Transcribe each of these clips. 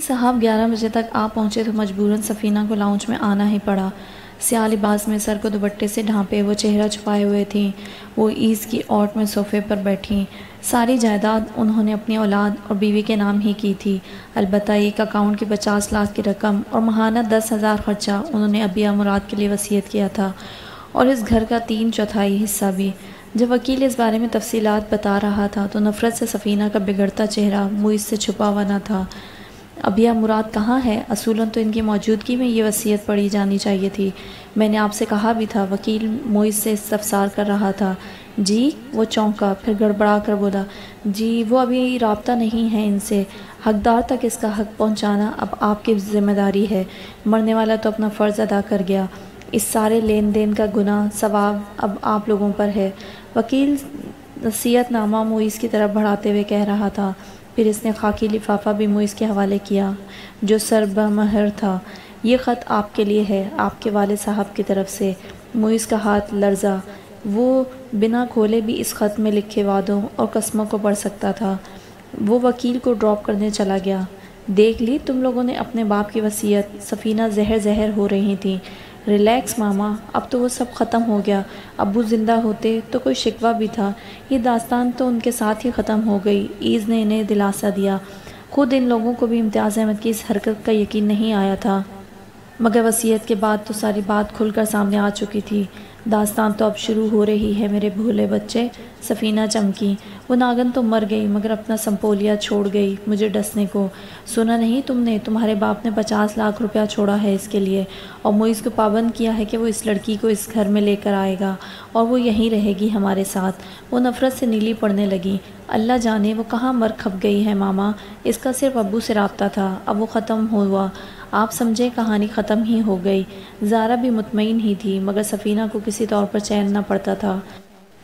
साहब, ग्यारह बजे तक आ पहुँचे तो मजबूरन सफ़ीना को लाउंज में आना ही पड़ा। सियाह लिबास में सर को दुपट्टे से ढांपे वो चेहरा छुपाए हुए थी। वो ईज़ की औट में सोफ़े पर बैठी। सारी जायदाद उन्होंने अपनी औलाद और बीवी के नाम ही की थी। अलबत् एक अकाउंट की पचास लाख की रकम और महाना दस हज़ार ख़र्चा उन्होंने अबिया मुराद के लिए वसीयत किया था। और इस घर का तीन चौथाई हिस्सा भी। जब वकील इस बारे में तफसीलात बता रहा था तो नफ़रत से सफ़ीना का बिगड़ता चेहरा मुइज़ से छुपा हुआ न था। अबिया मुराद कहाँ है? असूलन तो इनकी मौजूदगी में ये वसीयत पढ़ी जानी चाहिए थी। मैंने आपसे कहा भी था, वकील मोइस से इस्तफसार कर रहा था। जी, वो चौंका, फिर गड़बड़ा कर बोला, जी, वो अभी रबता नहीं है इनसे। हकदार तक इसका हक पहुंचाना अब आपकी ज़िम्मेदारी है। मरने वाला तो अपना फ़र्ज़ अदा कर गया। इस सारे लेन देन का गुनाह, सवाब अब आप लोगों पर है। वकील नसीहतनामा मोइस की तरफ़ बढ़ाते हुए कह रहा था फिर इसने खाकी लिफाफा भी मुइस के हवाले किया, जो सरबमहर था। ये ख़त आपके लिए है, आपके वाले साहब की तरफ़ से। मुइस का हाथ लर्जा। वो बिना खोले भी इस ख़त में लिखे वादों और कस्मों को पढ़ सकता था। वो वकील को ड्रॉप करने चला गया। देख ली तुम लोगों ने अपने बाप की वसीयत। सफ़ीना जहर जहर हो रही थी। रिलैक्स मामा। अब तो वो सब ख़त्म हो गया। अबू ज़िंदा होते तो कोई शिकवा भी था। ये दास्तान तो उनके साथ ही ख़त्म हो गई। ईज़ ने इन्हें दिलासा दिया। खुद इन लोगों को भी इम्तियाज़ अहमद की इस हरकत का यकीन नहीं आया था। मगर वसीयत के बाद तो सारी बात खुलकर सामने आ चुकी थी। दास्तान तो अब शुरू हो रही है, मेरे भोले बच्चे। सफ़ीना चमकी। वो नागन तो मर गई, मगर अपना संपोलिया छोड़ गई मुझे डसने को। सुना नहीं तुमने, तुम्हारे बाप ने पचास लाख रुपया छोड़ा है इसके लिए। और मुइज़ को पाबंद किया है कि वो इस लड़की को इस घर में लेकर आएगा। और वो यहीं रहेगी हमारे साथ। वो नफ़रत से नीली पड़ने लगी। अल्लाह जाने वो कहाँ मर खप गई है मामा। इसका सिर्फ़ अबू से रबता था। अब वो ख़त्म हुआ। आप समझे कहानी ख़त्म ही हो गई। ज़ारा भी मुतमिन ही थी, मगर सफ़ीना को किसी तौर पर चैन ना पड़ता था।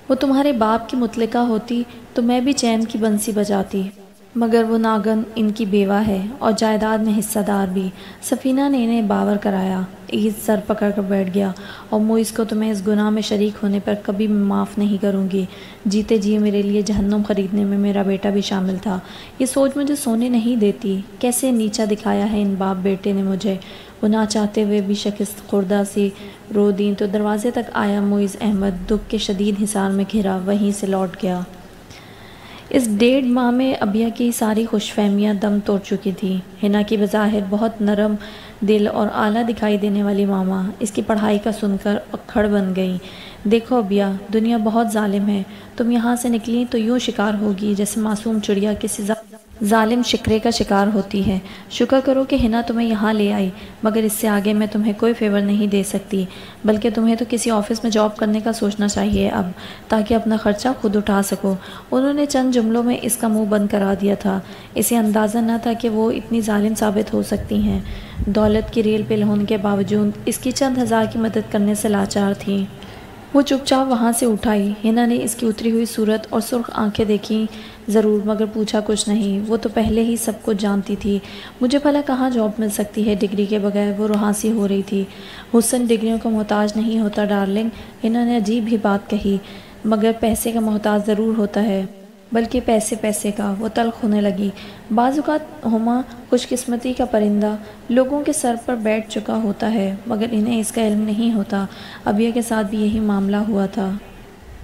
वो तुम्हारे बाप की मुतलका होती तो मैं भी चैन की बंसी बजाती। मगर वो नागन इनकी बेवा है और जायदाद में हिस्सादार भी। सफ़ीना ने इन्हें बावर कराया। ईद सर पकड़ कर बैठ गया और मुइस को तो मैं इस गुनाह में शरीक होने पर कभी माफ़ नहीं करूँगी। जीते जी मेरे लिए जहन्नुम ख़रीदने में मेरा बेटा भी शामिल था। ये सोच मुझे सोने नहीं देती। कैसे नीचा दिखाया है इन बाप बेटे ने मुझे? वो ना चाहते हुए भी शिकस्त खुर्दा सी रो दी तो दरवाजे तक आया मुइज़ अहमद। दुख के शदीद हिसार में घिरा, वहीं से लौट गया। इस डेढ़ माह में अबिया की सारी खुशफहमियाँ दम तोड़ चुकी थी। हिना की बज़ाहिर बहुत नरम दिल और आला दिखाई देने वाली मामा इसकी पढ़ाई का सुनकर अखड़ बन गई। देखो अबिया, दुनिया बहुत ालिम है। तुम यहाँ से निकली तो यूँ शिकार होगी जैसे मासूम चिड़िया किसी जालिम शिकरे का शिकार होती है। शुक्र करो कि हिना तुम्हें यहाँ ले आई, मगर इससे आगे मैं तुम्हें कोई फेवर नहीं दे सकती, बल्कि तुम्हें तो किसी ऑफ़िस में जॉब करने का सोचना चाहिए अब, ताकि अपना ख़र्चा खुद उठा सको। उन्होंने चंद जुमलों में इसका मुँह बंद करा दिया था। इसे अंदाज़ा न था कि वो इतनी ालिम साबित हो सकती हैं। दौलत की रेल पे होने के बावजूद इसकी चंद हज़ार की मदद करने से लाचार थी। वो चुपचाप वहाँ से उठाई। हिना ने इसकी उतरी हुई सूरत और सुर्ख आँखें देखी। ज़रूर, मगर पूछा कुछ नहीं। वो तो पहले ही सब कुछ जानती थी। मुझे भला कहाँ जॉब मिल सकती है डिग्री के बगैर? वो रुहासी हो रही थी। हुसन डिग्रियों का मोहताज नहीं होता, डार्लिंग। हिना ने अजीब ही बात कही, मगर पैसे का मोहताज ज़रूर होता है। बल्कि पैसे पैसे का, वो तलख होने लगी। बाज़ात हुमा खुशकस्मती का परिंदा लोगों के सर पर बैठ चुका होता है, मगर इन्हें इसका इल्म नहीं होता। अबिया के साथ भी यही मामला हुआ था।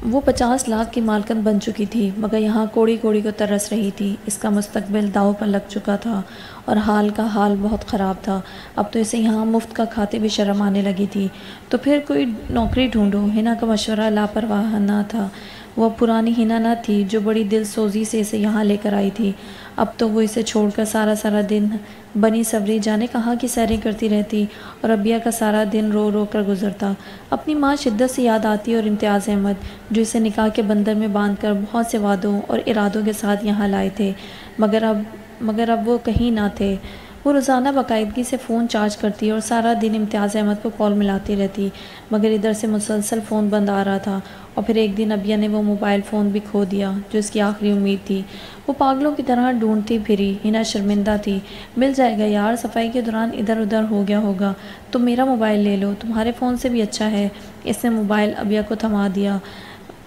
वो पचास लाख की मालकन बन चुकी थी, मगर यहाँ कोड़ी कोड़ी को तरस रही थी। इसका मुस्तकबिल दाव पर लग चुका था और हाल का हाल बहुत ख़राब था। अब तो इसे यहाँ मुफ़्त का खाते भी शर्म आने लगी थी। तो फिर कोई नौकरी ढूंढो, हिना का मशवरा लापरवाह ना था। वह पुरानी हिना न थी, जो बड़ी दिल सोजी से इसे यहाँ लेकर आई थी। अब तो वो इसे छोड़कर सारा सारा दिन बनी सबरी जाने कहाँ की सैरें करती रहती और अबिया का सारा दिन रो रो कर गुजरता। अपनी माँ शिद्दत से याद आती और इम्तियाज़ अहमद, जो इसे निकाह के बंदर में बाँध कर बहुत से वादों और इरादों के साथ यहाँ लाए थे, मगर अब मगर अब वो कहीं ना थे। वो रोज़ाना बाकायदगी से फ़ोन चार्ज करती है और सारा दिन इम्तियाज़ अहमद को कॉल मिलाती रहती, मगर इधर से मुसलसल फ़ोन बंद आ रहा था और फिर एक दिन अबिया ने वो मोबाइल फ़ोन भी खो दिया, जो इसकी आखिरी उम्मीद थी। वो पागलों की तरह ढूंढती फिरी, हिना शर्मिंदा थी। मिल जाएगा यार, सफ़ाई के दौरान इधर उधर हो गया होगा, तुम मेरा मोबाइल ले लो, तुम्हारे फ़ोन से भी अच्छा है, इसने मोबाइल अबिया को थमा दिया।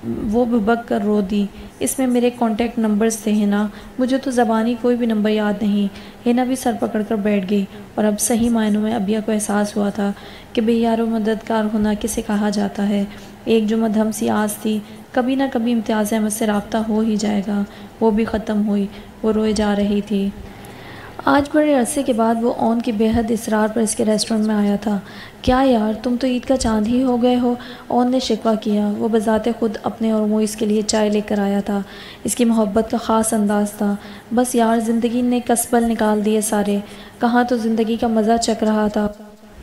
वो भुबक कर रो दी। इसमें मेरे कांटेक्ट नंबर्स थे हिना मुझे तो ज़बानी कोई भी नंबर याद नहीं। हिना भी सर पकड़ कर बैठ गई। और अब सही मायनों में अबिया को एहसास हुआ था कि बेयारो मददगार होना किसे कहा जाता है। एक जो मधम सी आस थी, कभी ना कभी इम्तियाज़ अहमद से रबता हो ही जाएगा। वो भी ख़त्म हुई। वो रोए जा रही थी। आज बड़े अरसे के बाद वो ओन के बेहद इसरार पर इसके रेस्टोरेंट में आया था। क्या यार, तुम तो ईद का चाँद ही हो गए हो। ओन ने शिकवा किया। वो बजाते खुद अपने और मोइस के लिए चाय लेकर आया था। इसकी मोहब्बत का ख़ास अंदाज था। बस यार, ज़िंदगी ने कसबल निकाल दिए सारे। कहाँ तो ज़िंदगी का मज़ा चक रहा था।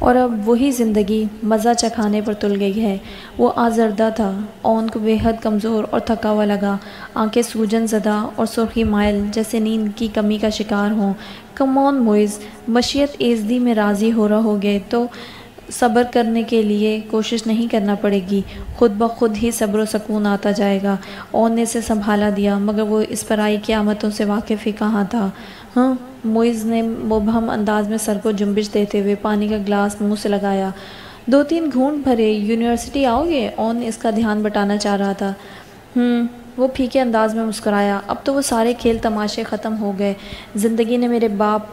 और अब वही ज़िंदगी मज़ा चखाने पर तुल गई है। वो आजरदा था ओन को बेहद कमज़ोर और थका हुआ लगा। आँखें सूजन ज़दा और सुर्खी मायल जैसे नींद की कमी का शिकार हों। कमौन मोइज़ मशीयत एजदी में राज़ी हो रहा हो गए तो सब्र करने के लिए कोशिश नहीं करना पड़ेगी। खुद ब खुद ही सब्र सुकून आता जाएगा। ओन ने इसे संभाला दिया, मगर वो इस पर आई क़्यामतों से वाकिफ़ ही कहाँ था? हाँ मोइज़ ने मुबहम अंदाज में सर को जुम्बिश देते हुए पानी का गिलास मुँह से लगाया। दो तीन घूंट भरे यूनिवर्सिटी आओगे? ओन इसका ध्यान बटाना चाह रहा था। हम्म, वो फीके अंदाज में मुस्कराया। अब तो वो सारे खेल तमाशे ख़त्म हो गए। ज़िंदगी ने मेरे बाप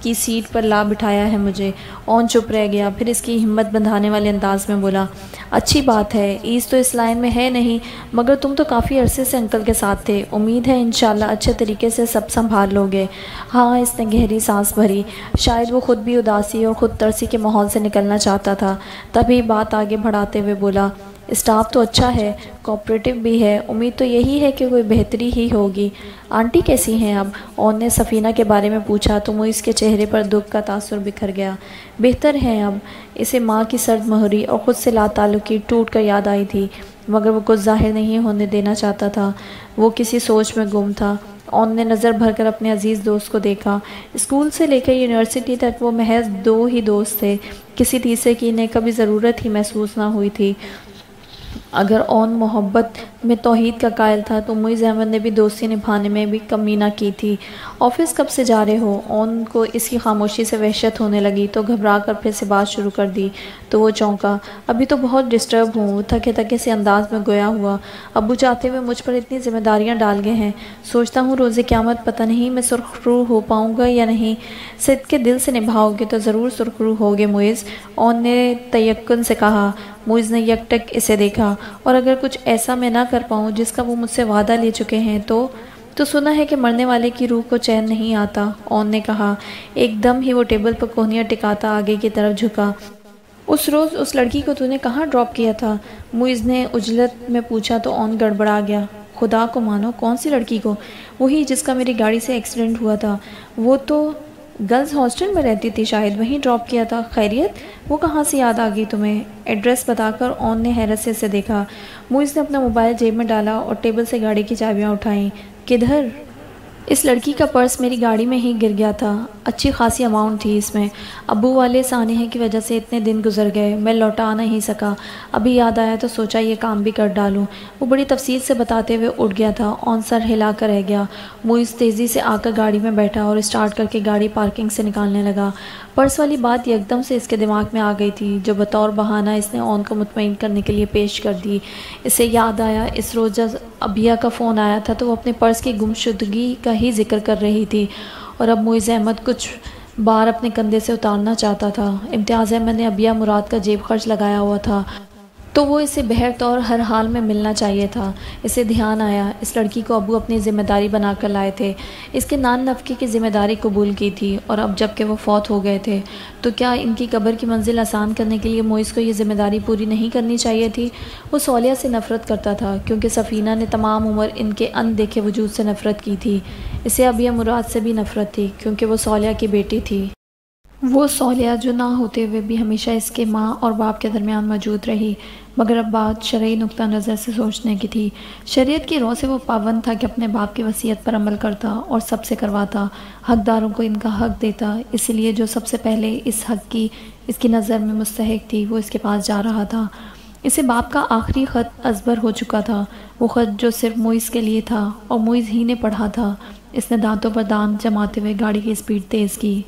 की सीट पर ला बिठाया है मुझे। ओन चुप रह गया। फिर इसकी हिम्मत बंधाने वाले अंदाज में बोला, अच्छी बात है, ईज तो इस लाइन में है नहीं, मगर तुम तो काफ़ी अरसे से अंकल के साथ थे। उम्मीद है इन अच्छे तरीके से सब संभाल लोगे। हाँ इसने गहरी सांस भरी। शायद वो खुद भी उदासी और ख़ुद तरसी के माहौल से निकलना चाहता था। तभी बात आगे बढ़ाते हुए बोला स्टाफ तो अच्छा है कोऑपरेटिव भी है। उम्मीद तो यही है कि कोई बेहतरी ही होगी। आंटी कैसी हैं अब? ओन ने सफ़ीना के बारे में पूछा तो मुझ के चेहरे पर दुख का तासर बिखर गया। बेहतर हैं अब। इसे माँ की सर्द महरी और ख़ुद से लाताल्लुकी टूट कर याद आई थी, मगर वो कुछ ज़ाहिर नहीं होने देना चाहता था। वो किसी सोच में गुम था। ओन ने नज़र भर कर अपने अज़ीज़ दोस्त को देखा। स्कूल से लेकर यूनिवर्सिटी तक वो महज दो ही दोस्त थे। किसी तीसरे की इन्हें कभी ज़रूरत ही महसूस ना हुई थी। अगर ओन मोहब्बत में तोहहीद का कायल था तो मुइज़ अहमद ने भी दोस्ती निभाने में भी कमी ना की थी। ऑफ़िस कब से जा रहे हो? ओन को इसकी खामोशी से वहशत होने लगी तो घबरा कर फिर से बात शुरू कर दी तो वो चौंका, अभी तो बहुत डिस्टर्ब हूँ थके थके से अंदाज में गोया हुआ। अबू चाहते हुए मुझ पर इतनी जिम्मेदारियाँ डाल गए हैं। सोचता हूँ रोज़े क्यामत, पता नहीं मैं सुरखरू हो पाऊँगा या नहीं। सिद्ध के दिल से निभाओगे तो ज़रूर सुरखरू होगे मुइज़ ओन ने तयक्न से कहा। मुइज़ ने यकटक इसे देखा, और अगर कुछ ऐसा मैं ना कर पाऊँ जिसका वो मुझसे वादा ले चुके हैं तो तो सुना है कि मरने वाले की रूह को चैन नहीं आता। ओन ने कहा, एकदम ही वो टेबल पर कोहनिया टिकाता आगे की तरफ़ झुका। उस रोज़ उस लड़की को तूने कहाँ ड्रॉप किया था? मुइज़ ने उजलत में पूछा तो ओन गड़बड़ा गया। खुदा को मानो कौन सी लड़की को? वही जिसका मेरी गाड़ी से एक्सीडेंट हुआ था। वो तो गर्ल्स हॉस्टल में रहती थी, शायद वहीं ड्रॉप किया था। खैरियत, वो कहाँ से याद आ गई तुम्हें? एड्रेस बताकर ऑन ने हैरत से देखा। मुइज़ ने अपना मोबाइल जेब में डाला और टेबल से गाड़ी की चाबियाँ उठाईं। किधर? इस लड़की का पर्स मेरी गाड़ी में ही गिर गया था। अच्छी खासी अमाउंट थी इसमें। अबू वाले सानहे की वजह से इतने दिन गुजर गए। मैं लौटा नहीं सका। अभी याद आया तो सोचा ये काम भी कर डालूं। वो बड़ी तफसील से बताते हुए उठ गया था। ऑन सर हिला कर रह गया। मुइस तेज़ी से आकर गाड़ी में बैठा और स्टार्ट करके गाड़ी पार्किंग से निकालने लगा। पर्स वाली बात एकदम से इसके दिमाग में आ गई थी। जो बतौर बहाना इसने ऑन को मुतमिन करने के लिए पेश कर दी। इसे याद आया। इस रोज़ जब अबिया का फ़ोन आया था तो वो अपने पर्स की गुमशुदगी का ही ज़िक्र कर रही थी। और अब मुइज़ अहमद कुछ बार अपने कंधे से उतारना चाहता था। इम्तियाज़ अहमद ने अबिया मुराद का जेब खर्च लगाया हुआ था। तो वो इसे बेहर तौर हर हाल में मिलना चाहिए था। इसे ध्यान आया। इस लड़की को अबू अपनी ज़िम्मेदारी बनाकर लाए थे। इसके नान नफ़े की ज़िम्मेदारी कबूल की थी और अब जबकि वो फौत हो गए थे तो क्या इनकी कब्र की मंजिल आसान करने के लिए मोइस को ये ज़िम्मेदारी पूरी नहीं करनी चाहिए थी? वो सोलिया से नफ़रत करता था, क्योंकि सफ़ीना ने तमाम उम्र इनके अनदेखे वजूद से नफ़रत की थी। इसे अब यह मुराद से भी नफ़रत थी, क्योंकि वो सोलिया की बेटी थी। वो सोलिया जो ना होते हुए भी हमेशा इसके माँ और बाप के दरमियान मौजूद रही। मगर अब बात शरय नुक़ नज़र से सोचने की थी। शरीयत की रो से वो पाबंद था कि अपने बाप की वसीयत पर अमल करता और सबसे करवाता। हकदारों को इनका हक देता, इसलिए जो सबसे पहले इस हक की, इसकी नज़र में मुस्तक थी, वो इसके पास जा रहा था। इसे बाप का आखिरी ख़त अजबर हो चुका था। वो ख़त जो सिर्फ़ मोइज़ के लिए था और मोइज़ ही ने पढ़ा था। इसने दांतों पर दांत जमाते हुए गाड़ी की स्पीड तेज़ की।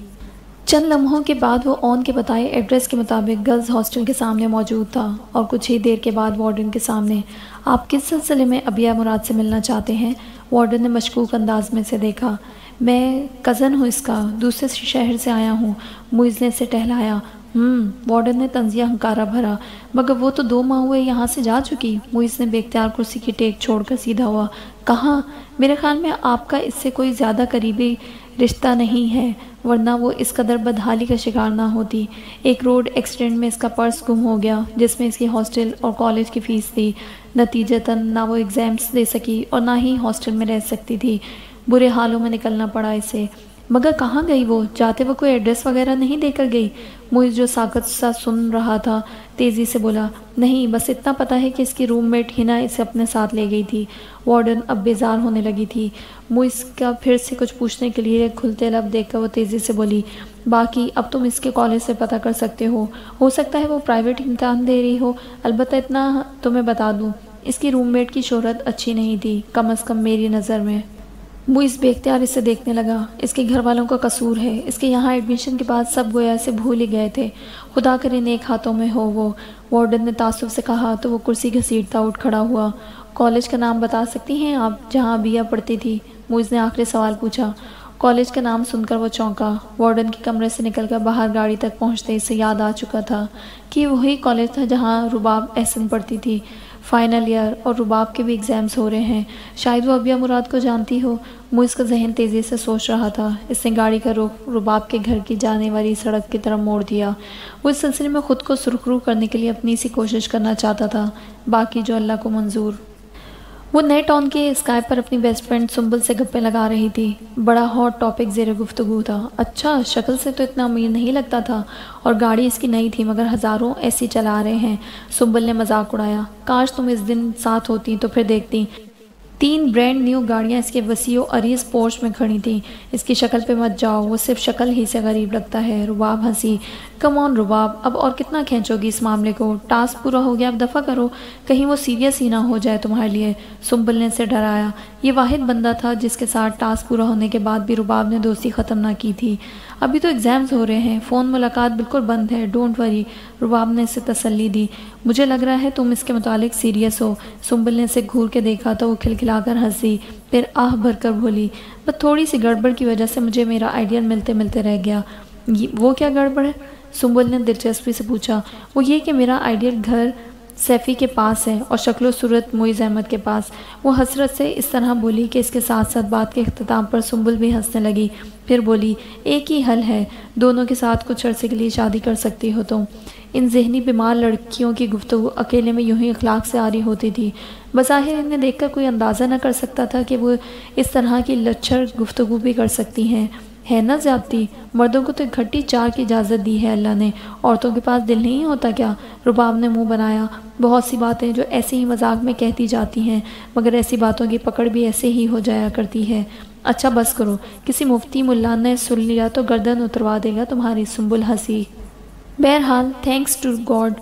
चंद लम्हों के बाद वो ऑन के बताए, एड्रेस के मुताबिक गर्ल्स हॉस्टल के सामने मौजूद था और कुछ ही देर के बाद वार्डन के सामने। आप किस सिलसिले में अबिया मुराद से मिलना चाहते हैं? वार्डन ने मशकूक अंदाज में से देखा। मैं कज़न हूँ इसका, दूसरे शहर से आया हूँ मुइज़ ने से टहलाया। हम्म वार्डन ने तंजिया हंकारा भरा। मगर वो तो दो माह हुए यहाँ से जा चुकी। मुइस ने बेख्तियार कुर्सी की टेक छोड़कर सीधा हुआ। कहाँ? मेरे ख्याल में आपका इससे कोई ज़्यादा करीबी रिश्ता नहीं है। वरना वो इस कदर बदहाली का शिकार ना होती। एक रोड एक्सीडेंट में इसका पर्स गुम हो गया, जिसमें इसकी हॉस्टल और कॉलेज की फ़ीस थी। नतीजतन ना वो एग्ज़ाम्स दे सकी और ना ही हॉस्टल में रह सकती थी। बुरे हालों में निकलना पड़ा इसे। मगर कहाँ गई वो? जाते वक्त कोई एड्रेस वगैरह नहीं देकर गई? मुइज़ जो साकत सा सुन रहा था, तेज़ी से बोला, नहीं, बस इतना पता है कि इसकी रूममेट हिना इसे अपने साथ ले गई थी। वार्डन अब बेजार होने लगी थी। मुइज़ का फिर से कुछ पूछने के लिए खुलते लब देखकर वो तेज़ी से बोली, बाकी, अब तुम इसके कॉलेज से पता कर सकते हो। हो सकता है वो प्राइवेट इम्तहान दे रही हो। अलबत्त इतना तुम्हें बता दूँ, इसकी रूममेट की शोहरत अच्छी नहीं थी, कम अज़ कम मेरी नज़र में। मुइस बेख्तियार इसे देखने लगा। इसके घर वालों का कसूर है। इसके यहाँ एडमिशन के बाद सब गोया से भूल ही गए थे। खुदा करे नेक हाथों में हो वो। वार्डन ने तासुब से कहा तो वो कुर्सी घसीटता उठ खड़ा हुआ। कॉलेज का नाम बता सकती हैं आप? जहाँ बिया पढ़ती थी। मुइज़ ने आखिरी सवाल पूछा। कॉलेज का नाम सुनकर वो चौंका। वार्डन के कमरे से निकलकर बाहर गाड़ी तक पहुँचते इसे याद आ चुका था कि वही कॉलेज था जहाँ रुबाब एहसन पढ़ती थी। फाइनल ईयर और रुबाब के भी एग्ज़ाम्स हो रहे हैं। शायद वो अबिया मुराद को जानती हो। मुझ इसका जहन तेज़ी से सोच रहा था। इसने गाड़ी का रुख रुबाब के घर की जाने वाली सड़क की तरफ़ मोड़ दिया। वो इस सिलसिले में ख़ुद को सुरखरू करने के लिए अपनी सी कोशिश करना चाहता था। बाकी जो अल्लाह को मंजूर। वो नए टाउन के स्काइप पर अपनी बेस्ट फ्रेंड सुम्बुल से गप्पे लगा रही थी। बड़ा हॉट टॉपिक जेर गुफ्तगु था। अच्छा शक्ल से तो इतना अमीर नहीं लगता था। और गाड़ी इसकी नई थी, मगर हज़ारों ऐसी चला रहे हैं। सुम्बुल ने मज़ाक उड़ाया। काश तुम इस दिन साथ होती तो फिर देखती। तीन ब्रांड न्यू गाड़ियाँ इसके वसीओ अरीज पोर्च में खड़ी थी। इसकी शक्ल पे मत जाओ, वो सिर्फ़ शक्ल ही से गरीब लगता है। रुबाब हँसी। कम ऑन रुबाब, अब और कितना खींचोगी इस मामले को? टास्क पूरा हो गया, अब दफ़ा करो। कहीं वो सीरियस ही ना हो जाए तुम्हारे लिए। सुम्बल ने से डराया। ये वाहिद बंदा था जिसके साथ टास्क पूरा होने के बाद भी रुबाब ने दोस्ती ख़त्म ना की थी। अभी तो एग्ज़ाम्स हो रहे हैं। फ़ोन मुलाकात बिल्कुल बंद है। डोंट वरी रुबाब ने इसे तसल्ली दी। मुझे लग रहा है तुम इसके मुतालिक सीरियस हो। सुम्बल ने इसे घूर के देखा तो वो खिलखिलाकर हँसी, फिर आह भरकर बोली, बस थोड़ी सी गड़बड़ की वजह से मुझे मेरा आइडिया मिलते मिलते रह गया। वो क्या गड़बड़ है? सुम्बल ने दिलचस्पी से पूछा, वो ये कि मेरा आइडियल घर सैफ़ी के पास है और शक्ल सूरत मोइज़ अहमद के पास। वो हसरत से इस तरह बोली कि इसके साथ साथ बात के अख्ताम पर सुम्बुल भी हंसने लगी। फिर बोली, एक ही हल है, दोनों के साथ कुछ अरसे के लिए शादी कर सकती हो तुम। इन जहनी बीमार लड़कियों की गुफ्तु अकेले में यूँ ही अखलाक से आ रही होती थी। बज़ाहिर इन्हें देखकर कोई अंदाज़ा न कर सकता था कि वो इस तरह की लच्छर गुफ्तु भी कर सकती हैं। है ना, ज़्यादती? मर्दों को तो घट्टी चार की इजाज़त दी है अल्लाह ने। औरतों के पास दिल नहीं होता क्या? रुबाब ने मुँह बनाया। बहुत सी बातें जो ऐसे ही मज़ाक में कहती जाती हैं, मगर ऐसी बातों की पकड़ भी ऐसे ही हो जाया करती है। अच्छा बस करो। किसी मुफ्ती मुल्ला ने सुन लिया तो गर्दन उतरवा देगा तुम्हारी सुम्बुल हँसी। बहरहाल थैंक्स टू गॉड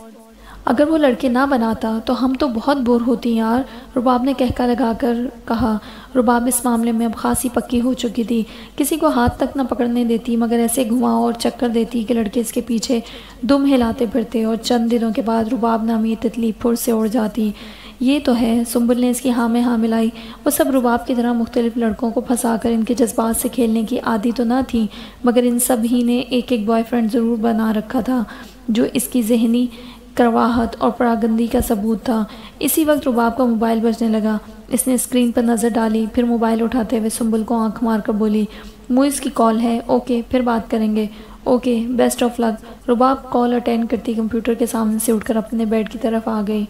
अगर वो लड़के ना बनाता तो हम तो बहुत बोर होती यार, रुबाब ने कहका लगाकर कहा। रुबाब, इस मामले में अब खासी पक्की हो चुकी थी। किसी को हाथ तक ना पकड़ने देती, मगर ऐसे घुमा और चक्कर देती कि लड़के इसके पीछे दुम हिलाते फिरते, और चंद दिनों के बाद रुबाब नामी तितली फुर से उड़ जाती। ये तो है, सुम्बुल ने इसकी हाँ में हाँ मिलाई। वो सब रुबाब की तरह मुख्तलिफ़ लड़कों को फंसा कर इनके जज्बात से खेलने की आदि तो ना थी, मगर इन सब ही ने एक एक बॉयफ्रेंड ज़रूर बना रखा था, जो इसकी जहनी करवाहट और परागंदी का सबूत था। इसी वक्त रुबाब का मोबाइल बजने लगा। इसने स्क्रीन पर नज़र डाली, फिर मोबाइल उठाते हुए सुम्बुल को आँख मार कर बोली, मुइज़ की कॉल है, ओके, फिर बात करेंगे। Okay best of luck Rubab call attend करती कंप्यूटर के सामने से उठकर अपने बेड की तरफ़ आ गई।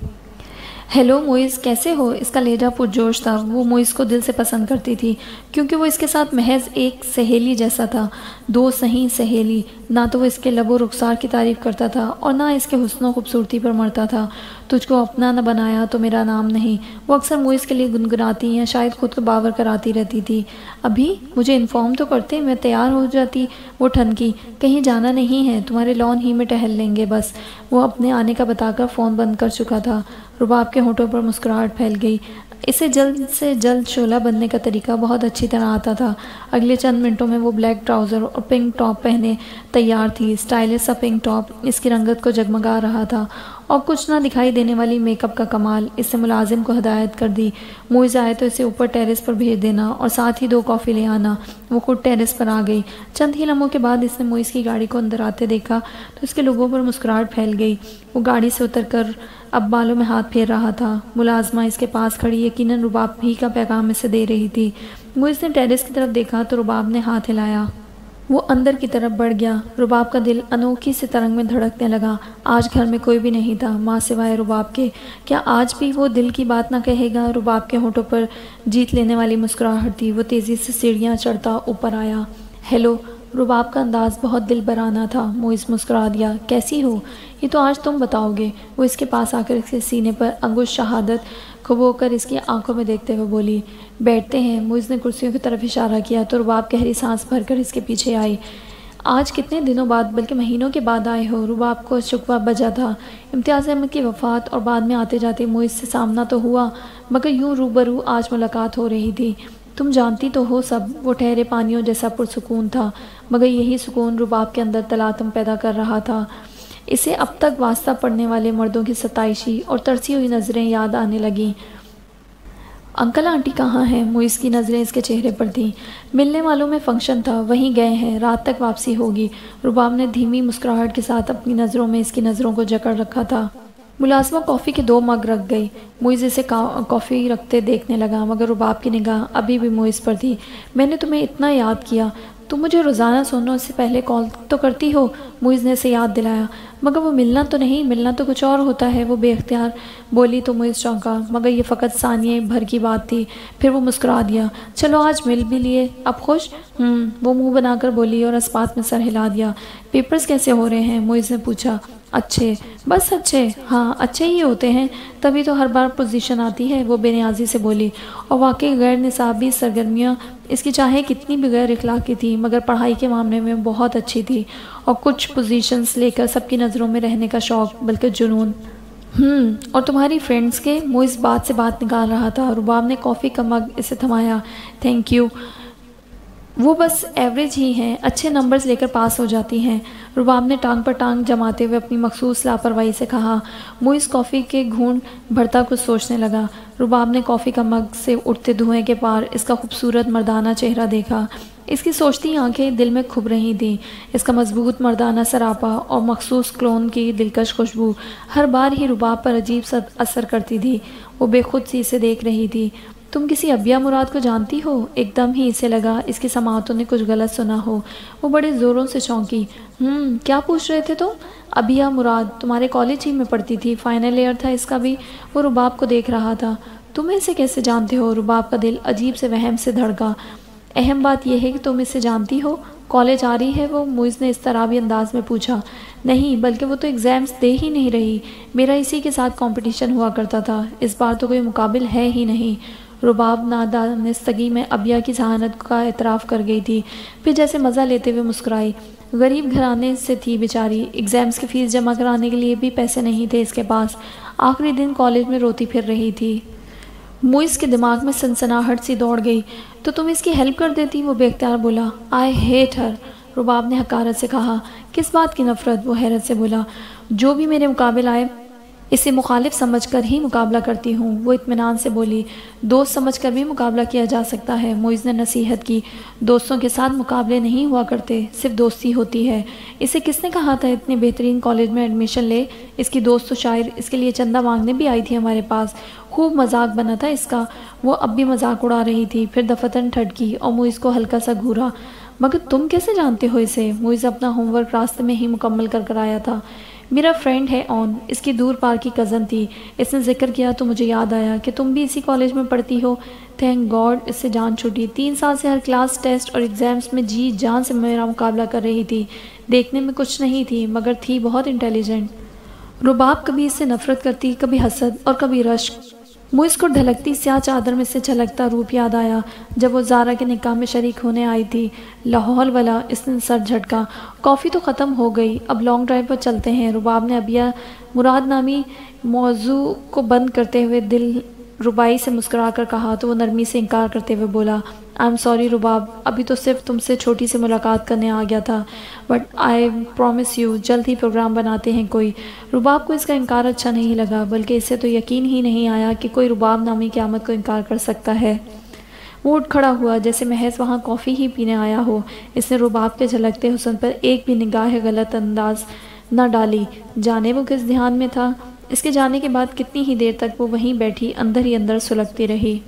हेलो मोइज़ कैसे हो? इसका लहजा पुरजोश था। वो मोइज़ को दिल से पसंद करती थी, क्योंकि वो इसके साथ महज एक सहेली जैसा था। दो सही सहेली। ना तो वो इसके लबो रुखसार की तारीफ़ करता था और ना इसके हुसन खूबसूरती पर मरता था। तुझको अपना न बनाया तो मेरा नाम नहीं। वो अक्सर मोइज़ के लिए गुनगुनाती या शायद खुद को बावर कराती रहती थी। अभी मुझे इन्फॉर्म तो करते, मैं तैयार हो जाती। वो ठनकी कहीं जाना नहीं है, तुम्हारे लॉन ही में टहल लेंगे बस। वो अपने आने का बताकर फ़ोन बंद कर चुका था। रुबाब के होठों पर मुस्कुराहट फैल गई। इसे जल्द से जल्द शोला बनने का तरीका बहुत अच्छी तरह आता था। अगले चंद मिनटों में वो ब्लैक ट्राउज़र और पिंक टॉप पहने तैयार थी। स्टाइलिश सा पिंक टॉप इसकी रंगत को जगमगा रहा था। और कुछ ना दिखाई देने वाली मेकअप का कमाल इससे मुलाजिम को हदायत कर दी। मुइज आए तो इसे ऊपर टेरेस पर भेज देना और साथ ही दो कॉफ़ी ले आना। वो खुद टेरेस पर आ गई। चंद ही लम्हों के बाद इसने मुइज की गाड़ी को अंदर आते देखा तो इसके लोगों पर मुस्कुराहट फैल गई। वो गाड़ी से उतर कर अब बालों में हाथ फेर रहा था। मुलाजमा इसके पास खड़ी यकीनन रुबाब ही का पैगाम इसे दे रही थी। वो इसने टेरिस की तरफ़ देखा तो रुबाब ने हाथ हिलाया। वो अंदर की तरफ़ बढ़ गया। रुबाब का दिल अनोखी से तरंग में धड़कने लगा। आज घर में कोई भी नहीं था। माँ सिवाय रुबाब के। क्या आज भी वो दिल की बात ना कहेगा? रुबाब के होठों पर जीत लेने वाली मुस्कुराहट थी। वो तेज़ी से सीढ़ियाँ चढ़ता ऊपर आया। हेलो रुबाब का अंदाज़ बहुत दिल बराना था। मोइस मुस्कुरा दिया, कैसी हो? ये तो आज तुम बताओगे। वो इसके पास आकर इसके सीने पर अंगुश शहादत खुबोकर इसकी आँखों में देखते हुए बोली, बैठते हैं। मोइस ने कुर्सियों की तरफ़ इशारा किया तो रुबाब गहरी सांस भरकर इसके पीछे आई। आज कितने दिनों बाद, बल्कि महीनों के बाद आए हो? रुबाब को शुकवा बजा था। इम्तियाज़ अहमद की वफ़ात और बाद में आते जाते मोइस से सामना तो हुआ, मगर यूँ रूबरू आज मुलाकात हो रही थी। तुम जानती तो हो सब, वो ठहरे पानियों जैसा पुरसकून था, मगर यही सुकून रुबाब के अंदर तलातम पैदा कर रहा था। इसे अब तक वास्ता पड़ने वाले मर्दों की सताइशी और तरसी हुई नज़रें याद आने लगीं। अंकल आंटी कहाँ हैं? मुइस की नज़रें इसके चेहरे पर थीं। मिलने वालों में फ़ंक्शन था, वहीं गए हैं, रात तक वापसी होगी। रुबाब ने धीमी मुस्कुराहट के साथ अपनी नज़रों में इसकी नज़रों को जकड़ रखा था। मुलाजमा कॉफ़ी के दो मग रख गई। मुइज़ इसे कॉफ़ी रखते देखने लगा मगर रुबाब की निगाह अभी भी मुइज़ पर थी। मैंने तुम्हें इतना याद किया। तुम मुझे रोज़ाना सोने से पहले कॉल तो करती हो मुइज़ ने इसे याद दिलाया। मगर वो मिलना तो नहीं मिलना तो कुछ और होता है वो बेख्तियार बोली तो मुइज़ चौंका। मगर ये फ़कत सानिए भर की बात थी फिर वो मुस्कुरा दिया। चलो आज मिल भी लिए। अब खुश? हम्म, वो मुँह बनाकर बोली और अस्पात में सर हिला दिया। पेपर्स कैसे हो रहे हैं? मुइज़ ने पूछा। अच्छे, बस अच्छे। हाँ अच्छे ही होते हैं। तभी तो हर बार पोजीशन आती है, वो बेनियाजी से बोली, और वाकई गैर निसाबी सरगर्मियाँ, इसकी चाहे कितनी भी गैर इखलाक की थी, मगर पढ़ाई के मामले में बहुत अच्छी थी, और कुछ पोजीशंस लेकर सबकी नज़रों में रहने का शौक़, बल्कि जुनून। हम्म और तुम्हारी फ्रेंड्स के मुँह इस बात से बात निकाल रहा था रुबाब ने कॉफ़ी का मग इसे थमाया थैंक यू वो बस एवरेज ही हैं, अच्छे नंबर्स लेकर पास हो जाती हैं। रुबाब ने टांग पर टांग जमाते हुए अपनी मखसूस लापरवाही से कहा मुइस कॉफ़ी के घूंट भरता कुछ सोचने लगा। रुबाब ने कॉफ़ी का मग से उठते धुएँ के पार इसका खूबसूरत मर्दाना चेहरा देखा। इसकी सोचती आँखें दिल में खुब रही थीं। इसका मज़बूत मर्दाना सरापा और मखसूस क्लोन की दिलकश खुशबू हर बार ही रुबाब पर अजीब सा असर करती थी। वो बेखुद सी इसे देख रही थी। तुम किसी अबिया मुराद को जानती हो? एकदम ही इसे लगा, इसकी समातों ने कुछ गलत सुना हो। वो बड़े ज़ोरों से चौंकी हम्म क्या पूछ रहे थे तुम? अबिया मुराद तुम्हारे कॉलेज ही में पढ़ती थी फाइनल ईयर था इसका भी। वो रुबाब को देख रहा था। तुम इसे कैसे जानते हो? रुबाब का दिल अजीब से वहम से धड़का। अहम बात यह है कि तुम इसे जानती हो। कॉलेज आ रही है वो। मुइज़ ने इस तरह भी अंदाज में पूछा, नहीं, बल्कि वो तो एग्ज़ाम्स दे ही नहीं रही। मेरा इसी के साथ कंपटीशन हुआ करता था। इस बार तो कोई मुकाबिल है ही नहीं। रुबाब नादानस्तगी में अबिया की जहानत का एतराफ़ कर गई थी। फिर जैसे मज़ा लेते हुए मुस्कुराई। गरीब घराने से थी बेचारी। एग्ज़ाम्स की फ़ीस जमा कराने के लिए भी पैसे नहीं थे इसके पास। आखिरी दिन कॉलेज में रोती फिर रही थी। मुइस के दिमाग में सनसनाहट सी दौड़ गई। तो तुम इसकी हेल्प कर देती? वो बेख्तियार बोला। आई हेट हर रुबाब ने हकारत से कहा। किस बात की नफ़रत? वो हैरत से बोला। जो भी मेरे मुकाबले आए इसे मुखालिफ समझकर ही मुकाबला करती हूँ। वो इत्मीनान से बोली, दोस्त समझकर भी मुकाबला किया जा सकता है। मोइज़ ने नसीहत की। दोस्तों के साथ मुकाबले नहीं हुआ करते, सिर्फ़ दोस्ती होती है। इसे किसने कहा था इतने बेहतरीन कॉलेज में एडमिशन ले? इसकी दोस्त तो शायर, इसके लिए चंदा मांगने भी आई थी हमारे पास। खूब मज़ाक बना था इसका। वो अब भी मज़ाक उड़ा रही थी। फिर दफतन ठटकी और मोइज़ को हल्का सा घूरा। मगर तुम कैसे जानते हो इसे? मोइज़ अपना होमवर्क रास्ते में ही मुकम्मल कर कर आया था। मेरा फ्रेंड है ऑन इसकी दूर पार की कज़न थी। इसने ज़िक्र किया तो मुझे याद आया कि तुम भी इसी कॉलेज में पढ़ती हो। थैंक गॉड इससे जान छुटी। तीन साल से हर क्लास टेस्ट और एग्ज़ाम्स में जी जान से मेरा मुकाबला कर रही थी। देखने में कुछ नहीं थी, मगर थी बहुत इंटेलिजेंट रुबाब कभी इससे नफ़रत करती, कभी हसद और कभी रश्क मुझ को ढलकती स्याह चादर में से झलकता रूप याद आया। जब वो जारा के निकाह में शरीक होने आई थी, लाहौल वाला इसने सर झटका। कॉफ़ी तो ख़त्म हो गई। अब लॉन्ग ड्राइव पर चलते हैं। रुबाब ने अबिया मुराद नामी मौजू को बंद करते हुए दिल रुबाई से मुस्करा कर कहा तो वो नरमी से इनकार करते हुए बोला आई एम सॉरी रुबाब अभी तो सिर्फ़ तुमसे छोटी सी मुलाकात करने आ गया था। बट आई प्रॉमिस यू जल्द ही प्रोग्राम बनाते हैं कोई। रुबाब को इसका इनकार अच्छा नहीं लगा, बल्कि इससे तो यकीन ही नहीं आया कि कोई रुबाब नामी क़्यामत को इनकार कर सकता है। वो उठ खड़ा हुआ, जैसे महज वहाँ कॉफ़ी ही पीने आया हो। इसने रुबाब के झलकते हुसन पर एक भी निगाह गलत अंदाज न डाली। जाने वो किस ध्यान में था? इसके जाने के बाद कितनी ही देर तक वो वहीं बैठी, अंदर ही अंदर सुलगती रही।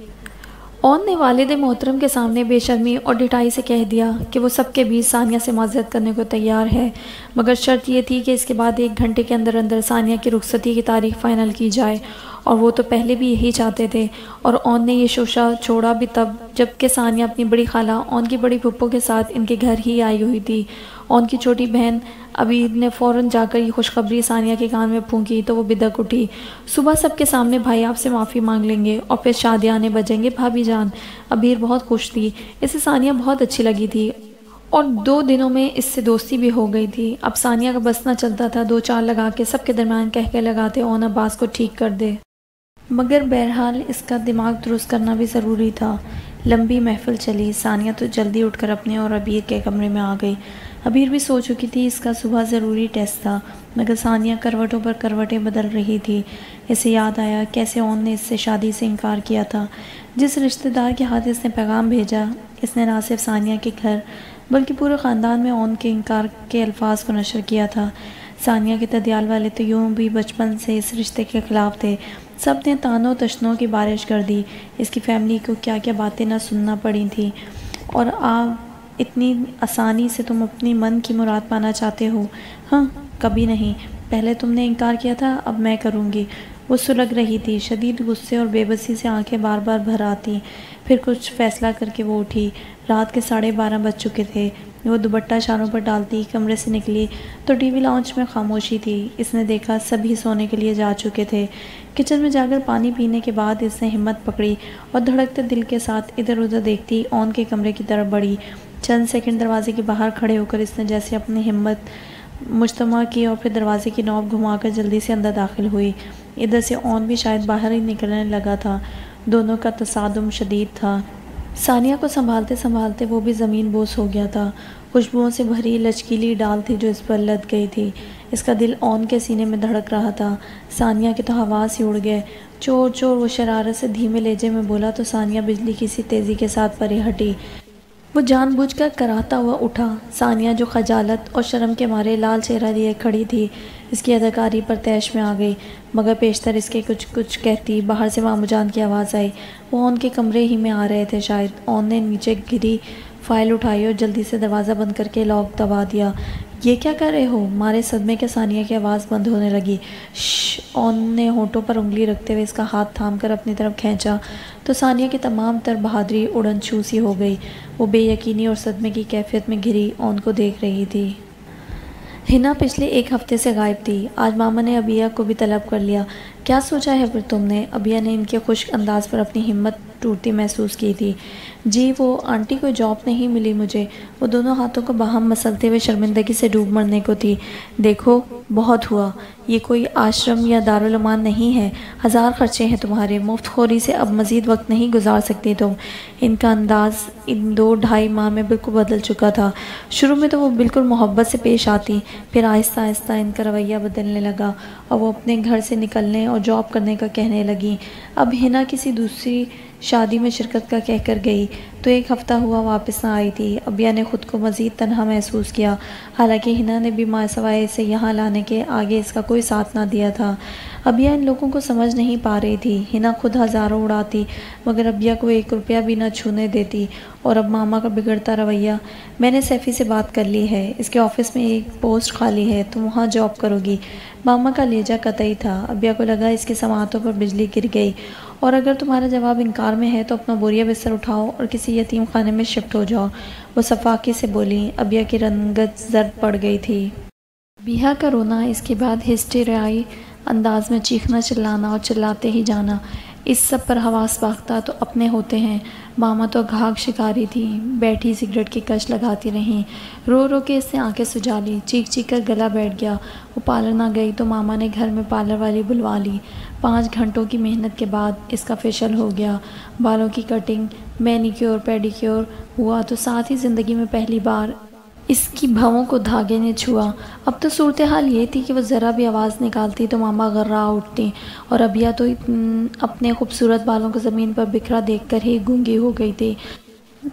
ओन ने वालिद मोहतरम के सामने बेशर्मी और डिटाई से कह दिया कि वो सबके बीच सानिया से माजरत करने को तैयार है। मगर शर्त ये थी कि इसके बाद एक घंटे के अंदर अंदर सानिया की रुखसती की तारीख फ़ाइनल की जाए, और वो तो पहले भी यही चाहते थे। और ओन ने ये शोशा छोड़ा भी तब, जबकि सानिया अपनी बड़ी खाला ओन की बड़ी पप्पो के साथ इनके घर ही आई हुई थी। ओन की छोटी बहन अभी ने फ़ौर जाकर ये खुशखबरी सानिया के कान में फूंकी तो वो बिदक उठी। सुबह सबके सामने भाई आपसे माफ़ी मांग लेंगे और फिर शादी आने बजेंगे। भाभी जान, अबीर बहुत खुश थी। इसे सानिया बहुत अच्छी लगी थी और दो दिनों में इससे दोस्ती भी हो गई थी। अब सानिया का बसना चलता था, दो चार लगा के सबके दरमियान कह के लगाते, ओन अब्बास को ठीक कर दे। मगर बहरहाल इसका दिमाग दुरुस्त करना भी ज़रूरी था। लंबी महफिल चली। सानिया तो जल्दी उठकर अपने और अबीर के कमरे में आ गई। अबीर भी सो चुकी थी, इसका सुबह ज़रूरी टेस्ट था। मगर सानिया करवटों पर करवटें बदल रही थी। इसे याद आया कैसे ओन ने इससे शादी से इनकार किया था। जिस रिश्तेदार के हाथ इसने पैगाम भेजा, इसने ना सिर्फ़ सानिया के घर, बल्कि पूरे ख़ानदान में ओन के इनकार के अल्फाज को नशर किया था। सानिया के तदियाल वाले तो यूँ भी बचपन से इस रिश्ते के ख़िलाफ़ थे। सबने तानों तशनों की बारिश कर दी। इसकी फैमिली को क्या क्या बातें ना सुनना पड़ी थी। और आ इतनी आसानी से तुम अपनी मन की मुराद पाना चाहते हो? हाँ कभी नहीं। पहले तुमने इनकार किया था, अब मैं करूँगी। वो सुलग रही थी। शदीद गुस्से और बेबसी से आँखें बार बार भर आती। फिर कुछ फैसला करके वो उठी। रात के साढ़े बारह बज चुके थे। वो दुबट्टा शारों पर डालती, कमरे से निकली। तो टीवी लॉन्च में खामोशी थी। इसने देखा, सभी सोने के लिए जा चुके थे। किचन में जाकर पानी पीने के बाद इसने हिम्मत पकड़ी और धड़कते दिल के साथ इधर उधर देखती ओन के कमरे की तरफ़ बढ़ी। चंद सेकंड दरवाजे के बाहर खड़े होकर इसने जैसे अपनी हिम्मत मुश्तमा की और फिर दरवाजे की नौब घुमाकर जल्दी से अंदर दाखिल हुई। इधर से ओन भी शायद बाहर ही निकलने लगा था। दोनों का तसादम शदीद था। सानिया को संभालते संभालते वो भी ज़मीन बोस हो गया था। खुशबुओं से भरी लचकीली डाल थी जो इस पर लद गई थी। इसका दिल ओन के सीने में धड़क रहा था। सानिया के तो हवास ही उड़ गए। चोर चोर वो शरारत से धीमे लेजे में बोला तो सानिया बिजली की सी तेज़ी के साथ परे हटी। वो जानबूझकर कराता हुआ उठा। सानिया, जो खजालत और शर्म के मारे लाल चेहरा लिए खड़ी थी, इसकी अदाकारी पर तैश में आ गई। मगर पेशतर इसके कुछ कुछ कहती, बाहर से मामू जान की आवाज़ आई। वो उनके कमरे ही में आ रहे थे शायद। ओन ने नीचे गिरी फ़ाइल उठाई और जल्दी से दरवाज़ा बंद करके लॉक दबा दिया। ये क्या कर रहे हो? मारे सदमे के सानिया की आवाज़ बंद होने लगी। ओन ने होठों पर उंगली रखते हुए इसका हाथ थाम कर अपनी तरफ़ खींचा। तो सानिया की तमाम तर बहादरी उड़न छूसी हो गई। वो बेयकीनी और सदमे की कैफियत में घिरी ओन को देख रही थी। हिना पिछले एक हफ़्ते से गायब थी। आज मामा ने अबिया को भी तलब कर लिया। क्या सोचा है फिर तुमने? अबिया ने इनके खुश अंदाज पर अपनी हिम्मत टूटती महसूस की थी। जी, वो आंटी को जॉब नहीं मिली मुझे। वो दोनों हाथों को बाहम मसलते हुए शर्मिंदगी से डूब मरने को थी। देखो, बहुत हुआ। ये कोई आश्रम या दारुलमान नहीं है। हज़ार ख़र्चे हैं तुम्हारे। मुफ़्त खोरी से अब मज़ीद वक्त नहीं गुजार सकती तुम। इनका अंदाज़ इन दो ढाई माह में बिल्कुल बदल चुका था। शुरू में तो वो बिल्कुल मोहब्बत से पेश आती, फिर आहिस्ता आहिस्ता इनका रवैया बदलने लगा और वो अपने घर से निकलने और जॉब करने का कहने लगी। अब हिना किसी दूसरी शादी में शिरकत का कहकर गई तो एक हफ़्ता हुआ वापस ना आई थी। अबिया ने ख़ुद को मज़ीद तनहा महसूस किया। हालाँकि हिना ने भी माँ सवाए इसे यहाँ लाने के आगे इसका कोई साथ ना दिया था। अबिया इन लोगों को समझ नहीं पा रही थी। हिना खुद हज़ारों उड़ाती, मगर अबिया को एक रुपया भी ना छूने देती, और अब मामा का बिगड़ता रवैया, मैंने सैफ़ी से बात कर ली है, इसके ऑफ़िस में एक पोस्ट खाली है, तुम वहाँ जॉब करोगी। मामा का लेजा कतई था। अबिया को लगा इसके समातों पर बिजली गिर गई और अगर तुम्हारा जवाब इनकार में है तो अपना बोरिया बिस्तर उठाओ और किसी यतीम खाने में शिफ्ट हो जाओ। वो सफाकी से बोली अबिया की रंगत जर्द पड़ गई थी। बिहा का रोना इसके बाद हिस्टेरियाई अंदाज में चीखना चिल्लाना और चिल्लाते ही जाना। इस सब पर हवास बाख्ता तो अपने होते हैं। मामा तो घाघ शिकारी थी, बैठी सिगरेट की कश लगाती रहीं। रो रो के इसने आँखें सुझा ली चीख चीख कर गला बैठ गया। वो पार्लर ना गई तो मामा ने घर में पार्लर वाली बुलवा ली। पाँच घंटों की मेहनत के बाद इसका फेशल हो गया। बालों की कटिंग, मैनिक्योर, पेडिक्योर हुआ तो साथ ही ज़िंदगी में पहली बार इसकी भवों को धागे ने छुआ। अब तो सूरत हाल ये थी कि वो ज़रा भी आवाज़ निकालती तो मामा गर्रा उठती और अबिया तो अपने खूबसूरत बालों को ज़मीन पर बिखरा देखकर ही गूँगी हो गई थी।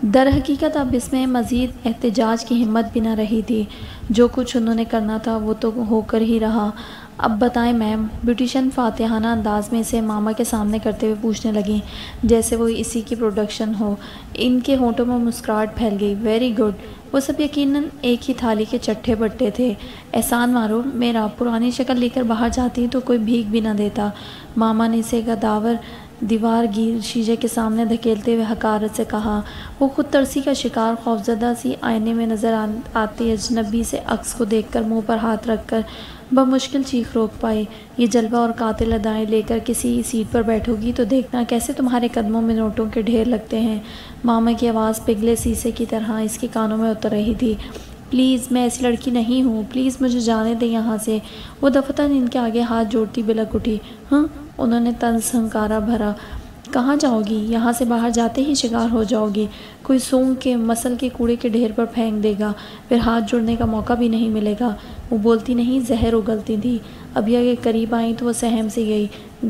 दर हकीकत अब इसमें मज़ीद एहतजाज की हिम्मत भी ना रही थी। जो कुछ उन्होंने करना था वो तो होकर ही रहा। अब बताएँ, मैम ब्यूटिशन फातिहाना अंदाज में इसे मामा के सामने करते हुए पूछने लगी, जैसे वो इसी की प्रोडक्शन हो। इनके होठों में मुस्कुराहट फैल गई। Very good. वो सब यकीनन एक ही थाली के चट्टे बट्टे थे। एहसान मारो, मेरा पुरानी शक्ल लेकर बाहर जाती तो कोई भीख भी ना देता। मामा ने इसे गदावर दीवार गिर शीशे के सामने धकेलते हुए हकारत से कहा, वो खुद तरसी का शिकार खौफजदा सी आईने में नज़र आती अजनबी से अक्स को देखकर मुँह पर हाथ रखकर बमुश्किल चीख रोक पाई। ये जलवा और कातिल अदाएँ लेकर किसी सीट पर बैठोगी तो देखना कैसे तुम्हारे कदमों में नोटों के ढेर लगते हैं। मामा की आवाज़ पिघले शीशे की तरह इसके कानों में उतर रही थी। प्लीज़, मैं ऐसी लड़की नहीं हूँ। प्लीज़, मुझे जाने दें यहाँ से। वो दफतन इनके आगे हाथ जोड़ती बिलक उठी। हाँ? उन्होंने तंज हंकारा भरा। कहाँ जाओगी? यहाँ से बाहर जाते ही शिकार हो जाओगी। कोई सूंघ के, मसल के कूड़े के ढेर पर फेंक देगा। फिर हाथ जुड़ने का मौका भी नहीं मिलेगा। वो बोलती नहीं, जहर उगलती थी। अभी आगे करीब आई तो वो सहम सी गई।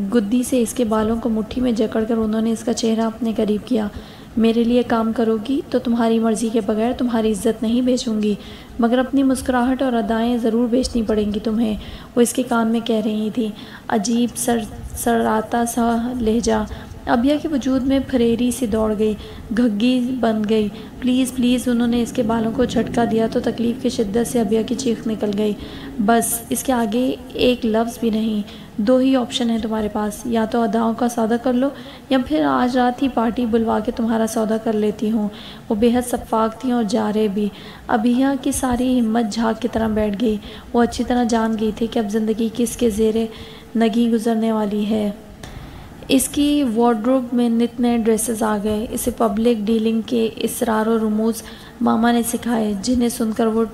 गुद्दी से इसके बालों को मुट्ठी में जकड़ कर उन्होंने इसका चेहरा अपने करीब किया। मेरे लिए काम करोगी तो तुम्हारी मर्ज़ी के बगैर तुम्हारी इज़्ज़त नहीं बेचूँगी। मगर अपनी मुस्कुराहट और अदाएँ ज़रूर बेचनी पड़ेंगी तुम्हें। वो इसके कान में कह रही थी, अजीब सर सराता सा लहजा। अबिया के वजूद में फरेरी से दौड़ गई घग्गी बन गई। प्लीज़ प्लीज़ उन्होंने इसके बालों को झटका दिया तो तकलीफ़ की शिद्दत से अबिया की चीख निकल गई। बस, इसके आगे एक लफ्ज़ भी नहीं, दो ही ऑप्शन है तुम्हारे पास। या तो अदाओं का सौदा कर लो, या फिर आज रात ही पार्टी बुलवा के तुम्हारा सौदा कर लेती हूँ। वो बेहद शफाक थी और जा रहे भी। अबिया की सारी हिम्मत झाग की तरह बैठ गई। वो अच्छी तरह जान गई थी कि अब ज़िंदगी किसके ज़ेरे नगी गुजरने वाली है। इसकी वार्ड्रोब में नित नए ड्रेसेस आ गए। इसे पब्लिक डीलिंग के इसरार और रमूज मामा ने सिखाए, जिन्हें सुनकर वो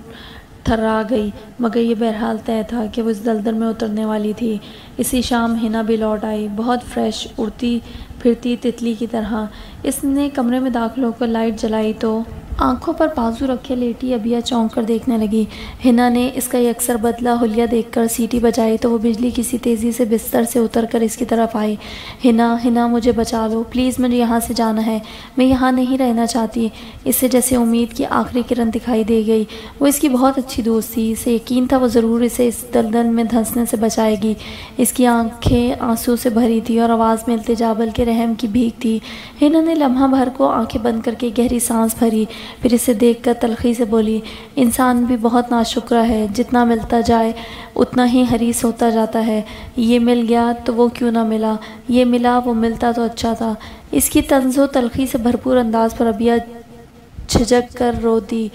थर्रा गई। मगर ये बहरहाल तय था कि वो इस दलदल में उतरने वाली थी। इसी शाम हिना भी लौट आई। बहुत फ्रेश उड़ती फिरती तितली की तरह। इसने कमरे में दाखिल होकर लाइट जलाई तो आँखों पर बाजू रखे लेटी अबिया चौंक कर देखने लगी। हिना ने इसका ये अक्सर बदला। हुलिया देखकर सीटी बजाई तो वो बिजली किसी तेज़ी से बिस्तर से उतर कर इसकी तरफ़ आई। हिना हिना, मुझे बचा लो। प्लीज़ मुझे यहाँ से जाना है। मैं यहाँ नहीं रहना चाहती। इससे जैसे उम्मीद की आखिरी किरण दिखाई दे गई। वो इसकी बहुत अच्छी दोस्त थी। इसे यकीन था वो ज़रूर इसे इस दलदल में धंसने से बचाएगी। इसकी आँखें आँसू से भरी थी और आवाज़ में इल्तजाबल के रहम की भीख थी। हिना ने लम्हा भर को आँखें बंद करके गहरी सांस भरी। फिर इसे देखकर तलखी से बोली, इंसान भी बहुत नाशुक्र है, जितना मिलता जाए, उतना ही हरीस होता जाता है। ये मिल गया तो वो क्यों ना मिला? ये मिला, वो मिलता तो अच्छा था। इसकी तंजो तलखी से भरपूर अंदाज पर अबिया झिझक कर रो दी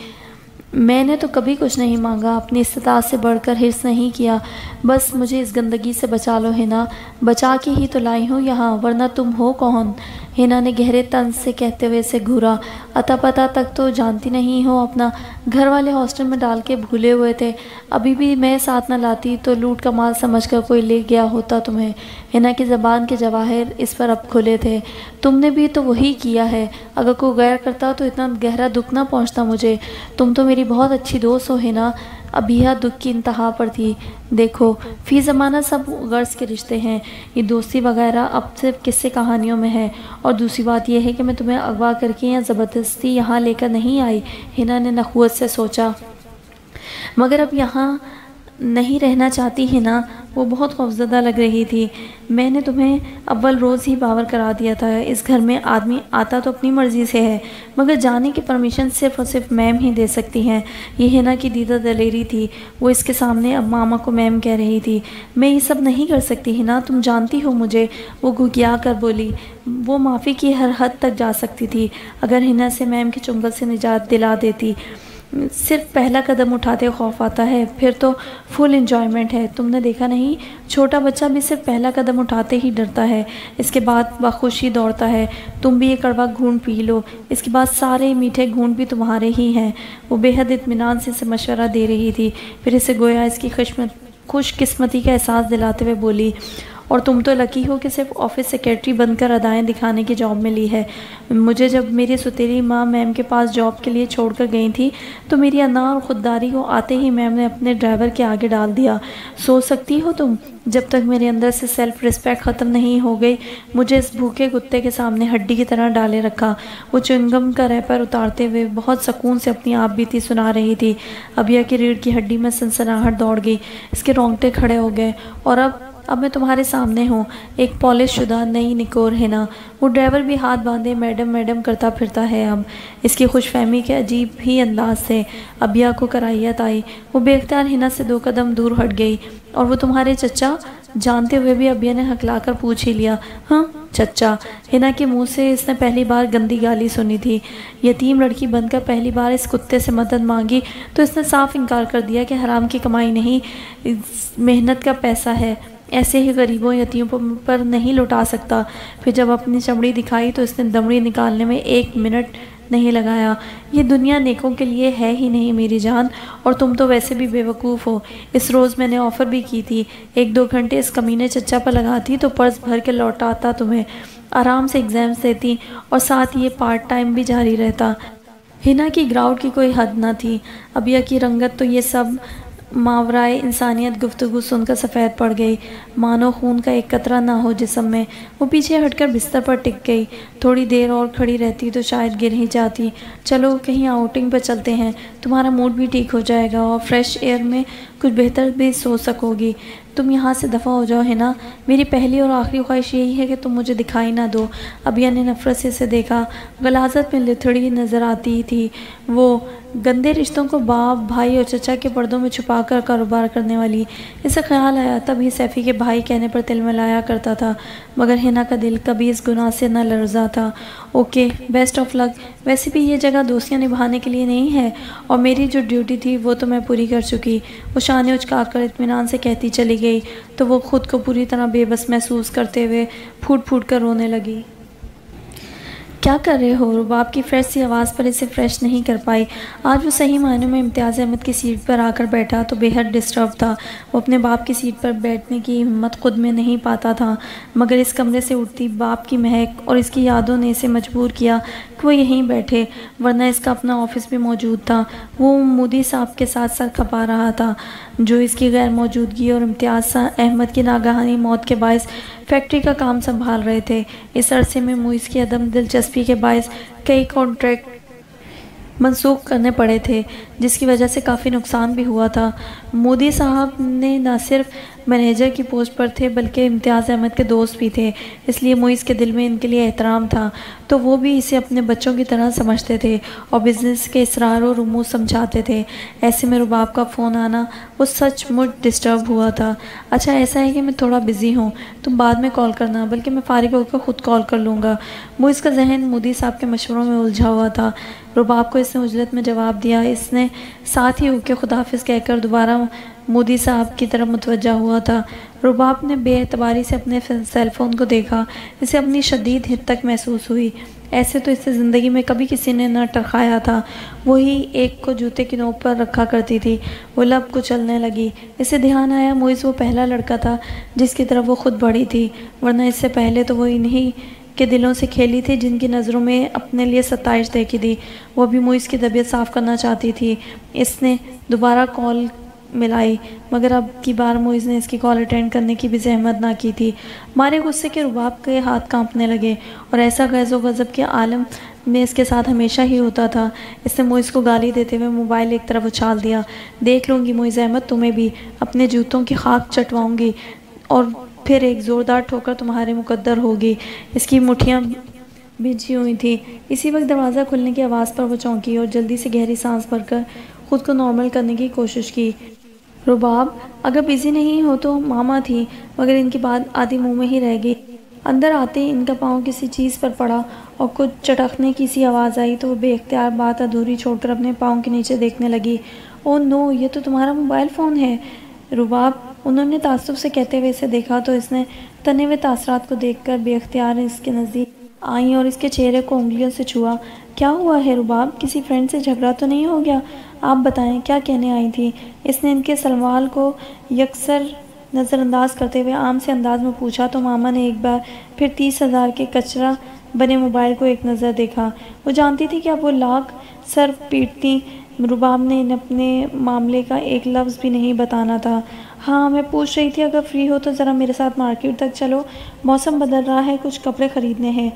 मैंने तो कभी कुछ नहीं मांगा, अपनी इस्तात से बढ़कर हिर्स नहीं किया। बस मुझे इस गंदगी से बचा लो है ना बचा के ही तो लाई हूँ यहाँ, वरना तुम हो कौन? हिना ने गहरे तंज से कहते हुए इसे घूरा। अता पता तक तो जानती नहीं हो, अपना घर वाले हॉस्टल में डाल के भूले हुए थे। अभी भी मैं साथ न लाती तो लूट का माल समझ कर कोई ले गया होता तुम्हें। हिना की ज़बान के जवाहिर इस पर अब खुले थे। तुमने भी तो वही किया है। अगर कोई गैर करता तो इतना गहरा दुख ना पहुँचता मुझे। तुम तो मेरी बहुत अच्छी दोस्त हो, हिना। अबिया दुख की इंतहा पर थी। देखो, फ़ी ज़माना सब गर्ज के रिश्ते हैं। ये दोस्ती वगैरह अब सिर्फ़ किस्से कहानियों में है। और दूसरी बात यह है कि मैं तुम्हें अगवा करके या ज़बरदस्ती यहाँ लेकर नहीं आई, हिना ने नखुत से सोचा। मगर अब यहाँ नहीं रहना चाहती है ना, वो बहुत खौफजदा लग रही थी। मैंने तुम्हें अव्वल रोज़ ही बावर करा दिया था। इस घर में आदमी आता तो अपनी मर्ज़ी से है, मगर जाने की परमिशन सिर्फ़ और सिर्फ़ मैम ही दे सकती हैं। ये हिना की दीदा दलेरी थी, वो इसके सामने अब मामा को मैम कह रही थी। मैं ये सब नहीं कर सकती है ना, तुम जानती हो मुझे, वो घुगिया कर बोली। वो माफ़ी की हर हद तक जा सकती थी, अगर हिना से मैम के चुंगल से निजात दिला देती। सिर्फ़ पहला कदम उठाते खौफ आता है, फिर तो फुल इन्जॉयमेंट है। तुमने देखा नहीं, छोटा बच्चा भी सिर्फ़ पहला कदम उठाते ही डरता है। इसके बाद बखुशी दौड़ता है, तुम भी ये कड़वा घून पी लो। इसके बाद सारे मीठे घून भी तुम्हारे ही हैं। वो बेहद इतमान से इसे मशवरा दे रही थी, फिर इसे गोया इसकी खुशमत, खुशकिस्मती का एहसास दिलाते हुए बोली और तुम तो लकी हो कि सिर्फ़ ऑफ़िस सेक्रेटरी बनकर अदाएँ दिखाने की जॉब मिली है। मुझे जब मेरी सुतेरी माँ मैम के पास जॉब के लिए छोड़कर गई थी तो मेरी अना और ख़ुददारी को आते ही मैम ने अपने ड्राइवर के आगे डाल दिया। सोच सकती हो तुम? जब तक मेरे अंदर से सेल्फ़ रिस्पेक्ट ख़त्म नहीं हो गई, मुझे इस भूखे कुत्ते के सामने हड्डी की तरह डाले रखा। वो चुंगम का रैपर उतारते हुए बहुत सुकून से अपनी आप बीती सुना रही थी। अबिया की रीढ़ की हड्डी में सनसनाहट दौड़ गई। इसके रोंगटे खड़े हो गए। और अब अब मैं तुम्हारे सामने हूँ। एक पॉलिश शुदा, नई निकोर है ना। वो ड्राइवर भी हाथ बांधे मैडम मैडम करता फिरता है अब। इसकी खुशफहमी के अजीब ही अंदाज से अबिया को कराइयत आई। वो बेख्तियार हिना से दो कदम दूर हट गई और वो तुम्हारे चचा जानते हुए भी अबिया ने हकलाकर पूछ ही लिया हाँ चचा। हिना के मुँह से इसने पहली बार गंदी गाली सुनी थी। यतीम लड़की बनकर पहली बार इस कुत्ते से मदद मांगी तो इसने साफ़ इनकार कर दिया कि हराम की कमाई नहीं मेहनत का पैसा है। ऐसे ही गरीबों यतीमों पर नहीं लुटा सकता। फिर जब अपनी चमड़ी दिखाई तो इसने दमड़ी निकालने में एक मिनट नहीं लगाया। ये दुनिया नेकों के लिए है ही नहीं मेरी जान, और तुम तो वैसे भी बेवकूफ़ हो। इस रोज़ मैंने ऑफ़र भी की थी। एक दो घंटे इस कमीने चच्चा पर लगाती तो पर्स भर के लौटाता तुम्हें। आराम से एग्ज़ाम्स देती, और साथ ये पार्ट टाइम भी जारी रहता। हिना की ग्राउंड की कोई हद ना थी। अबिया की रंगत तो ये सब मावराए इंसानियत गुफ्तु सुनकर सफ़ेद पड़ गई। मानो खून का एक कतरा ना हो जिसम में वो पीछे हटकर बिस्तर पर टिक गई। थोड़ी देर और खड़ी रहती तो शायद गिर ही जाती। चलो, कहीं आउटिंग पर चलते हैं। तुम्हारा मूड भी ठीक हो जाएगा और फ्रेश एयर में कुछ बेहतर भी सोच सकोगी। तुम यहाँ से दफ़ा हो जाओ, है ना? मेरी पहली और आखिरी ख्वाहिश यही है कि तुम मुझे दिखाई ना दो। अबिया ने नफ़रत से इसे देखा। गलाजत में लिथड़ी नज़र आती थी। वो गंदे रिश्तों को बाप, भाई और चचा के पर्दों में छुपा कर कारोबार करने वाली। इसे ख्याल आया तभी सैफ़ी के भाई कहने पर तिल मिलाया करता था, मगर हिना का दिल कभी इस गुनाह से न लर्जा था। ओके बेस्ट ऑफ़ लक वैसे भी ये जगह दोस्तियाँ निभाने के लिए नहीं है, और मेरी जो ड्यूटी थी, वो तो मैं पूरी कर चुकी। वो शान उचका कर इतमान से कहती चली गई तो वो ख़ुद को पूरी तरह बेबस महसूस करते हुए फूट फूट कर रोने लगी। क्या कर रहे हो? रुबाब की फ्रेश सी आवाज़ पर इसे फ्रेश नहीं कर पाई। आज वो सही मायनों में इम्तियाज़ अहमद की सीट पर आकर बैठा तो बेहद डिस्टर्ब था। वो अपने बाप की सीट पर बैठने की हिम्मत खुद में नहीं पाता था, मगर इस कमरे से उठती बाप की महक और इसकी यादों ने इसे मजबूर किया। कि वो यहीं बैठे, वरना इसका अपना ऑफ़िस भी मौजूद था। वो मोदी साहब के साथ सर खपा रहा था, जो इसकी गैर मौजूदगी और इम्तियाज़ अहमद की नागहानी मौत के बायस फैक्ट्री का काम संभाल रहे थे। इस अरसे में मुइस की अदम दिलचस्पी के बायस कई कॉन्ट्रैक्ट मनसूख करने पड़े थे, जिसकी वजह से काफ़ी नुकसान भी हुआ था। मोदी साहब ने न सिर्फ़ मैनेजर की पोस्ट पर थे, बल्कि इम्तियाज़ अहमद के दोस्त भी थे, इसलिए मोइस के दिल में इनके लिए एहतराम था। तो वो भी इसे अपने बच्चों की तरह समझते थे और बिज़नेस के इसरार और रूमूज समझाते थे। ऐसे में रुबाब का फ़ोन आना, वो सचमुच डिस्टर्ब हुआ था। अच्छा ऐसा है कि मैं थोड़ा बिज़ी हूँ, तुम बाद में कॉल करना, बल्कि मैं फ़ारिग होकर ख़ुद कॉल कर लूँगा। मोइस का जहन मोदी साहब के मशवरों में उलझा हुआ था। रुबाब को इसने उजलत में जवाब दिया, इसने साथ ही उके खुदाफिज कहकर दोबारा मोदी साहब की तरफ़ मुतवजा हुआ था। रुबाब ने बेतबारी से अपने सेलफोन को देखा। इसे अपनी शदीद हित तक महसूस हुई। ऐसे तो इसे ज़िंदगी में कभी किसी ने न टरखाया था। वही एक को जूते की नोक पर रखा करती थी। वो लब को चलने लगी। इसे ध्यान आया मोइस वो पहला लड़का था जिसकी तरफ़ वो खुद बढ़ी थी। वरना इससे पहले तो वो इन्हीं के दिलों से खेली थी जिनकी नज़रों में अपने लिए सताइश देखी थी। वो भी मुइस की तबीयत साफ़ करना चाहती थी। इसने दोबारा कॉल मिलाई, मगर अब की बार मोइज़ ने इसकी कॉल अटेंड करने की भी जहमत ना की थी। मारे गुस्से के रुबाब के हाथ कांपने लगे, और ऐसा गैज़ गज़ब के आलम में इसके साथ हमेशा ही होता था। इसने मोइज़ को गाली देते हुए मोबाइल एक तरफ़ उछाल दिया। देख लूँगी मोइज़ अहमद, तुम्हें भी। अपने जूतों की खाक चटवाऊँगी, और फिर एक ज़ोरदार ठोकर तुम्हारे मुकद्दर होगी। इसकी मुठियाँ भिजी हुई थी। इसी वक्त दरवाज़ा खुलने की आवाज़ पर वो चौंकी और जल्दी से गहरी सांस भरकर ख़ुद को नॉर्मल करने की कोशिश की। रुबाब, अगर बिज़ी नहीं हो तो मामा थी, मगर इनकी बात आधी मुँह में ही रह गई। अंदर आते ही इनका पाँव किसी चीज़ पर पड़ा और कुछ चटकने की सी आवाज़ आई तो वो बेख्तियार बात अधूरी छोड़कर अपने पाँव के नीचे देखने लगी। ओ नो, ये तो तुम्हारा मोबाइल फ़ोन है। रुबाब, उन्होंने तासुब से कहते हुए इसे देखा तो इसने तने हुए तासरात को देखकर बेख्तियार इसके नज़दीक आई और इसके चेहरे को उंगलियों से छुआ। क्या हुआ है रुबाब? किसी फ्रेंड से झगड़ा तो नहीं हो गया? आप बताएँ, क्या कहने आई थी? इसने इनके सलवाल को यकसर नज़रअंदाज करते हुए आम से अंदाज में पूछा तो मामा ने एक बार फिर तीस हज़ार के कचरा बने मोबाइल को एक नज़र देखा। वो जानती थी कि अब वो लाख सर पीटती, रुबाब ने अपने मामले का एक लफ्ज़ भी नहीं बताना था। हाँ मैं पूछ रही थी, अगर फ्री हो तो ज़रा मेरे साथ मार्केट तक चलो। मौसम बदल रहा है, कुछ कपड़े ख़रीदने हैं।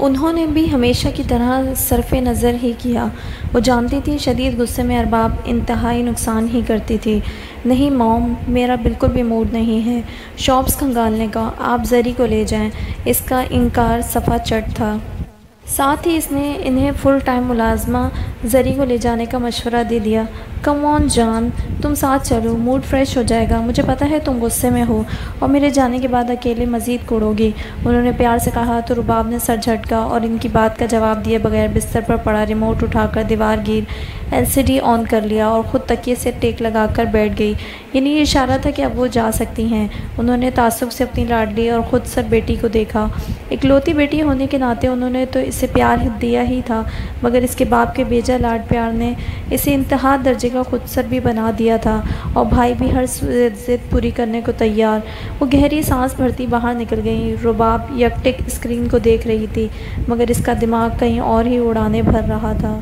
उन्होंने भी हमेशा की तरह सरफ नज़र ही किया। वो जानती थी, शदीद गुस्से में अरबाब इंतहाई नुकसान ही करती थी। नहीं मॉम, मेरा बिल्कुल भी मूड नहीं है। शॉप्स खंगालने का, आप जरी को ले जाएँ। इसका इनकार सफ़ा चट था। साथ ही इसने इन्हें फुल टाइम मुलाजमा जरी को ले जाने का मशवरा दे दिया। कम ऑन जान तुम साथ चलो मूड फ्रेश हो जाएगा। मुझे पता है तुम गुस्से में हो और मेरे जाने के बाद अकेले मज़ीद कुड़ोगी। उन्होंने प्यार से कहा तो रुबाब ने सर झटका और इनकी बात का जवाब दिए बगैर बिस्तर पर पड़ा रिमोट उठाकर दीवार गिर एलसीडी ऑन कर लिया और ख़ुद तकिए से टेक लगाकर बैठ गई। यानी ये इशारा था कि अब वो जा सकती हैं। उन्होंने तासुब से अपनी लाडली और ख़ुद सर बेटी को देखा। इकलौती बेटी होने के नाते उन्होंने तो इसे प्यार दिया ही था, मगर इसके बाप के बेजा लाड प्यार ने इसे इंतहा दर्जे का खुद सर भी बना दिया था और भाई भी हर ज़िद पूरी करने को तैयार। वो गहरी सांस भरती बाहर निकल गई। रुबाब यकटिक स्क्रीन को देख रही थी, मगर इसका दिमाग कहीं और ही उड़ाने भर रहा था।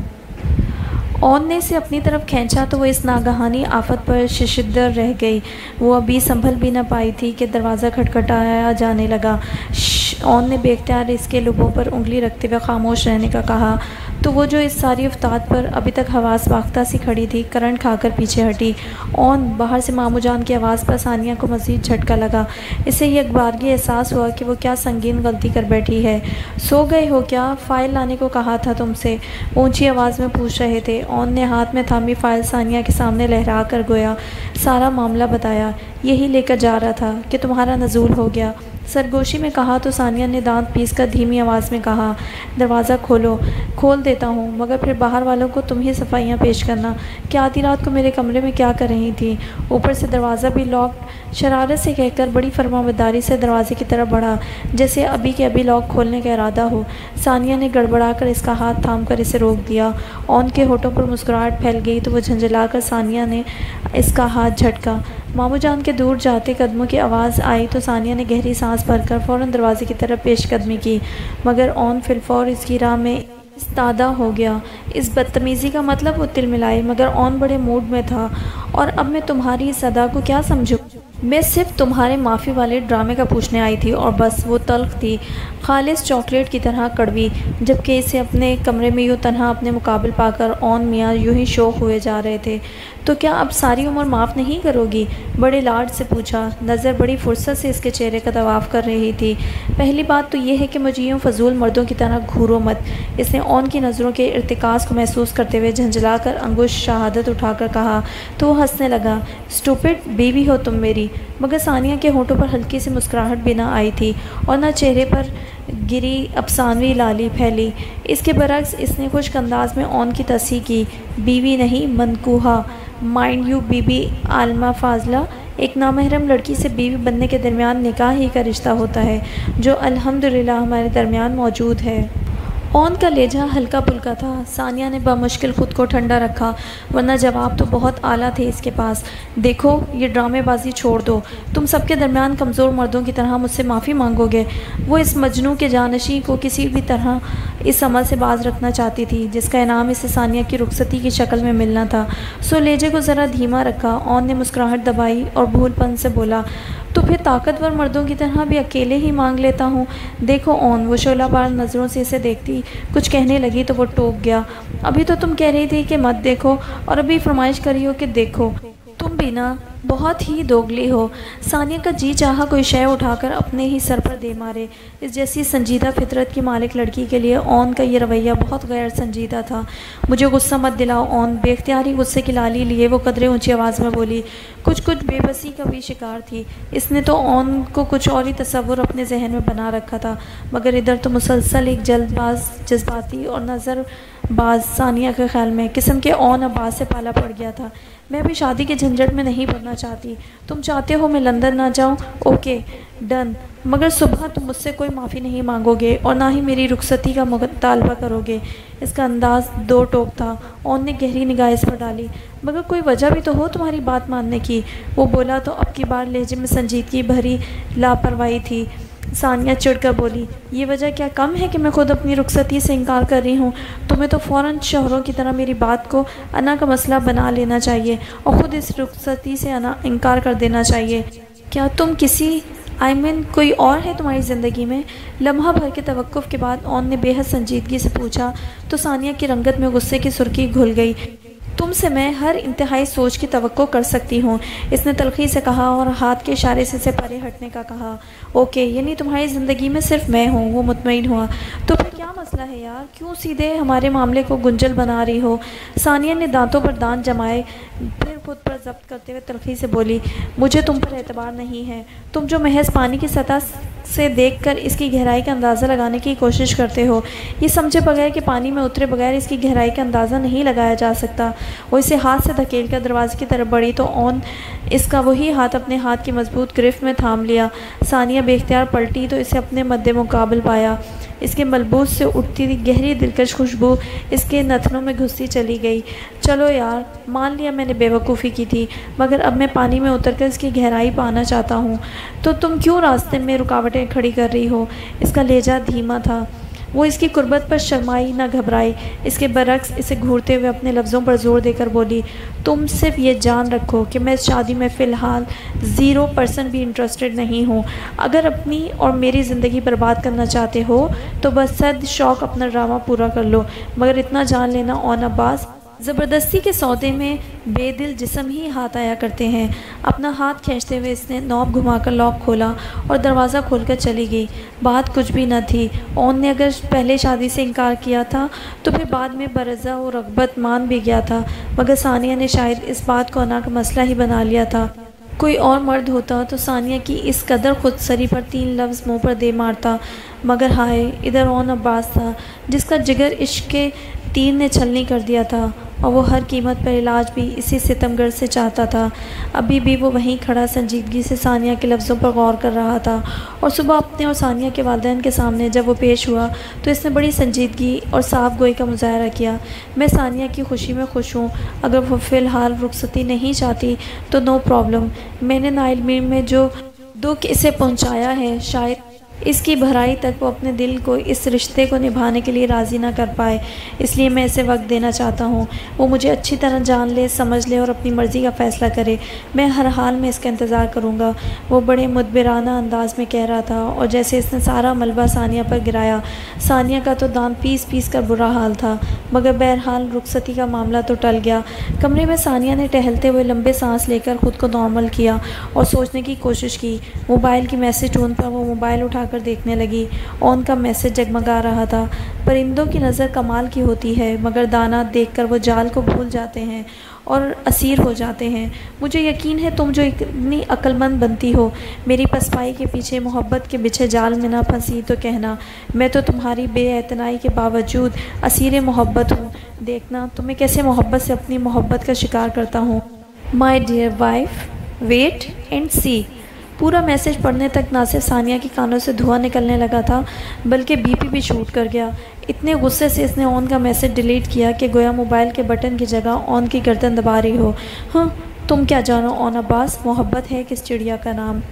ओन ने इसे अपनी तरफ़ खींचा तो वो इस नागहानी आफत पर शिशिदर रह गई। वो अभी संभल भी ना पाई थी कि दरवाज़ा खटखटाया जाने लगा। ओन ने बेख्तियार इसके लुबों पर उंगली रखते हुए खामोश रहने का कहा तो वो जो इस सारी अफ्ताद पर अभी तक हवास वाख्ता सी खड़ी थी करंट खाकर पीछे हटी। ओन बाहर से मामू जान की आवाज़ पर सानिया को मज़ीद झटका लगा। इसे ये अखबारगी एहसास हुआ कि वो क्या संगीन गलती कर बैठी है। सो गए हो क्या? फ़ाइल लाने को कहा था तुमसे। ऊँची आवाज़ में पूछ रहे थे। ओन ने हाथ में थामी फ़ाइल सानिया के सामने लहरा कर गोया। सारा मामला बताया। यही लेकर जा रहा था कि तुम्हारा नजूल हो गया। सरगोशी में कहा तो सानिया ने दांत पीस कर धीमी आवाज़ में कहा, दरवाज़ा खोलो, खोल देता हूँ, मगर फिर बाहर वालों को तुम ही सफाइयाँ पेश करना। क्या आधी रात को मेरे कमरे में क्या कर रही थी? ऊपर से दरवाज़ा भी लॉक, शरारत से कहकर बड़ी फरमाबदारी से दरवाजे की तरफ़ बढ़ा, जैसे अभी के अभी लॉक खोलने का इरादा हो। सानिया ने गड़बड़ा कर इसका हाथ थाम कर इसे रोक दिया। ऑन के होठों पर मुस्कुराहट फैल गई तो वह झंझला कर सानिया ने इसका हाथ झटका। मामू जान के दूर जाते कदमों की आवाज़ आई तो सानिया ने गहरी सांस भरकर फ़ौर दरवाजे की तरफ़ पेशकदमी की, मगर ऑन फिलफौर इसकी राह में इस्तादा हो गया। इस बदतमीज़ी का मतलब वो तिल मिलाई मगर ऑन बड़े मूड में था। और अब मैं तुम्हारी सदा को क्या समझूँ? मैं सिर्फ़ तुम्हारे माफ़ी वाले ड्रामे का पूछने आई थी और बस वो तल्ख थी। खालिश चॉकलेट की तरह कड़वी, जबकि इसे अपने कमरे में यूँ तनहा अपने मुकाबल पाकर ऑन मियाँ यूँ ही शौक हुए जा रहे थे। तो क्या अब सारी उम्र माफ़ नहीं करोगी? बड़े लाड से पूछा। नज़र बड़ी फुर्सत से इसके चेहरे का तवाफ़ कर रही थी। पहली बात तो यह है कि मुझे यूँ फजूल मर्दों की तरह घूरो मत। इसने ओन की नज़रों के इरतकास को महसूस करते हुए झंझला कर अंगुश शहादत उठाकर कहा तो वो हंसने लगा। स्टूपिड बीवी हो तुम मेरी। मगर सानिया के होठों पर हल्की सी मुस्कुराहट भी ना आई थी और न चेहरे पर गिरी अफसानवी लाली फैली। इसके बरक्स इसने खुश अंदाज में ओन की तसी की। बीवी नहीं, मनकूहा। माइंड यू बीबी आलमा फाजला। एक नामहरम लड़की से बीवी बनने के दरमियान निकाह ही का रिश्ता होता है, जो अल्हम्दुलिल्लाह हमारे दरमियान मौजूद है। ओन का लेजा हल्का पुल्का था। सानिया ने बमुश्किल ख़ुद को ठंडा रखा, वरना जवाब तो बहुत आला थे इसके पास। देखो, ये ड्रामेबाजी छोड़ दो। तुम सबके दरमियान कमज़ोर मर्दों की तरह मुझसे माफ़ी मांगोगे। वो इस मजनू के जानशी को किसी भी तरह इस अमल से बाज रखना चाहती थी, जिसका इनाम इसे सानिया की रुखसती की शक्ल में मिलना था। सो लेजे को ज़रा धीमा रखा। ओन ने मुस्कुराहट दबाई और भूलपन से बोला तो फिर ताकतवर मर्दों की तरह भी अकेले ही मांग लेता हूँ। देखो ओन, वो शोला बार नज़रों से इसे देखती, कुछ कहने लगी तो वो टोक गया। अभी तो तुम कह रही थी कि मत देखो, और अभी फरमाइश करी हो कि देखो। तुम भी ना बहुत ही दोगली हो। सानिया का जी चाहा कोई शय उठाकर अपने ही सर पर दे मारे। इस जैसी संजीदा फितरत की मालिक लड़की के लिए ओन का ये रवैया बहुत गैर संजीदा था। मुझे गुस्सा मत दिलाओ ओन बेख्तियारी गुस्से की लाली लिए वो कदरे ऊँची आवाज़ में बोली, कुछ कुछ बेबसी का भी शिकार थी। इसने तो ओन को कुछ और ही तस्वुर अपने जहन में बना रखा था। मगर इधर तो मुसलसल एक जल्दबाज, जज्बाती और नज़रबाज सानिया के ख्याल में किस्म के ओन अब्बास से पाला पड़ गया था। मैं अभी शादी के झंझट में नहीं पड़ना चाहती। तुम चाहते हो मैं लंदन ना जाऊँ? Okay, done. मगर सुबह तुम मुझसे कोई माफ़ी नहीं मांगोगे और ना ही मेरी रुखसती का मुतालबा करोगे। इसका अंदाज दो टोक था ओन ने गहरी निगाह इस पर डाली। मगर कोई वजह भी तो हो तुम्हारी बात मानने की? वो बोला तो अब की बार लहजे में संजीदगी भरी लापरवाही थी। सानिया चिड़कर बोली ये वजह क्या कम है कि मैं खुद अपनी रुखसती से इनकार कर रही हूँ? तुम्हें तो फ़ौर शहरों की तरह मेरी बात को अना का मसला बना लेना चाहिए और ख़ुद इस रुखसती से अना इनकार कर देना चाहिए। क्या तुम किसी आई I मीन mean, कोई और है तुम्हारी ज़िंदगी में? लम्हा भर के तवक़ के बाद ओन ने बेहद संजीदगी से पूछा तो सानिया की रंगत में गुस्से की सुर्खी घुल गई। तुमसे मैं हर इंतहाई सोच की तो कर सकती हूँ इसने तलखी से कहा और हाथ के इशारे से से परे हटने का कहा। ओके, यानी तुम्हारी ज़िंदगी में सिर्फ़ मैं हूँ, वो मुतमिन हुआ। तो फिर क्या मसला है यार? क्यों सीधे हमारे मामले को गुंजल बना रही हो? सानिया ने दांतों पर दांत जमाए, फिर खुद पर जब्त करते हुए तलखी से बोली, मुझे तुम पर एतबार नहीं है। तुम जो महज पानी की सतह से देखकर इसकी गहराई का अंदाज़ा लगाने की कोशिश करते हो, ये समझे बगैर कि पानी में उतरे बगैर इसकी गहराई का अंदाज़ा नहीं लगाया जा सकता। वो इसे हाथ से धकेल कर दरवाजे की तरफ़ बढ़ी तो ऑन इसका वही हाथ अपने हाथ की मज़बूत गिरफ्त में थाम लिया। सानिया बेख्तियार पलटी तो इसे अपने मद्दे मुकाबल पाया। इसके मलबूस से उठती थी गहरी दिलकश खुशबू इसके नथनों में घुसती चली गई। चलो यार, मान लिया मैंने बेवकूफ़ी की थी, मगर अब मैं पानी में उतर कर इसकी गहराई पाना चाहता हूँ। तो तुम क्यों रास्ते में रुकावटें खड़ी कर रही हो? इसका लेजा धीमा था। वो इसकी कुर्बत पर शर्माई ना घबराई। इसके बरक्स इसे घूरते हुए अपने लफ्ज़ों पर ज़ोर देकर बोली, तुम सिर्फ़ ये जान रखो कि मैं इस शादी में फ़िलहाल ज़ीरो परसेंट भी इंटरेस्टेड नहीं हूँ। अगर अपनी और मेरी ज़िंदगी बर्बाद करना चाहते हो तो बस सद शौक़ अपना ड्रामा पूरा कर लो। मगर इतना जान लेना ऑन अब्बास ज़बरदस्ती के सौदे में बेदिल जिसम ही हाथ आया करते हैं। अपना हाथ खींचते हुए इसने नॉब घुमाकर लॉक खोला और दरवाज़ा खोलकर चली गई। बात कुछ भी न थी। ओन ने अगर पहले शादी से इनकार किया था तो फिर बाद में बरज़ा और रगबत मान भी गया था। मगर सानिया ने शायद इस बात को अना का मसला ही बना लिया था। कोई और मर्द होता तो सानिया की इस कदर खुद सरी पर तीन लफ्ज़ मुँह पर दे मारता। मगर हाय, इधर ओन अब्बास था, जिसका जिगर इश्क के तीर ने छलनी कर दिया था और वो हर कीमत पर इलाज भी इसी सितमगढ़ से चाहता था। अभी भी वो वहीं खड़ा संजीदगी से सानिया के लफ्ज़ों पर गौर कर रहा था और सुबह अपने और सानिया के वालदेन के सामने जब वो पेश हुआ तो इसने बड़ी संजीदगी और साफ़ गोई का मुजाहरा किया। मैं सानिया की खुशी में खुश हूँ। अगर वो फ़िलहाल रुखसती नहीं चाहती तो नो प्रॉब्लम। मैंने नाइलमीर में जो दुख इसे पहुँचाया है, शायद इसकी भराई तक वो अपने दिल को, इस रिश्ते को निभाने के लिए राज़ी ना कर पाए। इसलिए मैं इसे वक्त देना चाहता हूँ। वो मुझे अच्छी तरह जान ले, समझ ले और अपनी मर्ज़ी का फ़ैसला करे। मैं हर हाल में इसका इंतज़ार करूँगा। वो बड़े मुदबराना अंदाज में कह रहा था और जैसे इसने सारा मलबा सानिया पर गिराया। सानिया का तो दान पीस पीस कर बुरा हाल था, मगर बहरहाल रुखसती का मामला तो टल गया। कमरे में सानिया ने टहलते हुए लंबे सांस लेकर ख़ुद को नॉर्मल किया और सोचने की कोशिश की। मोबाइल की मैसेज टोन पर वो मोबाइल उठा उठाकर देखने लगी। ओन का मैसेज जगमगा रहा था। परिंदों की नज़र कमाल की होती है, मगर दाना देखकर वो जाल को भूल जाते हैं और असीर हो जाते हैं। मुझे यकीन है तुम जो इतनी अक्लमंद बनती हो, मेरी पसपाई के पीछे मोहब्बत के बिछे जाल में ना फंसी तो कहना, मैं तो तुम्हारी बेअतनाई के बावजूद असीर मोहब्बत हूँ। देखना, तुम्हें कैसे मोहब्बत से अपनी मोहब्बत का शिकार करता हूँ? My dear wife wait and see पूरा मैसेज पढ़ने तक ना सिर्फ़ सानिया के कानों से धुआँ निकलने लगा था, बल्कि बीपी भी शूट कर गया। इतने गुस्से से इसने ऑन का मैसेज डिलीट किया कि गोया मोबाइल के बटन की जगह ऑन की गर्दन दबा रही हो। हाँ तुम क्या जानो, ऑन अब्बास, मोहब्बत है किस चिड़िया का नाम?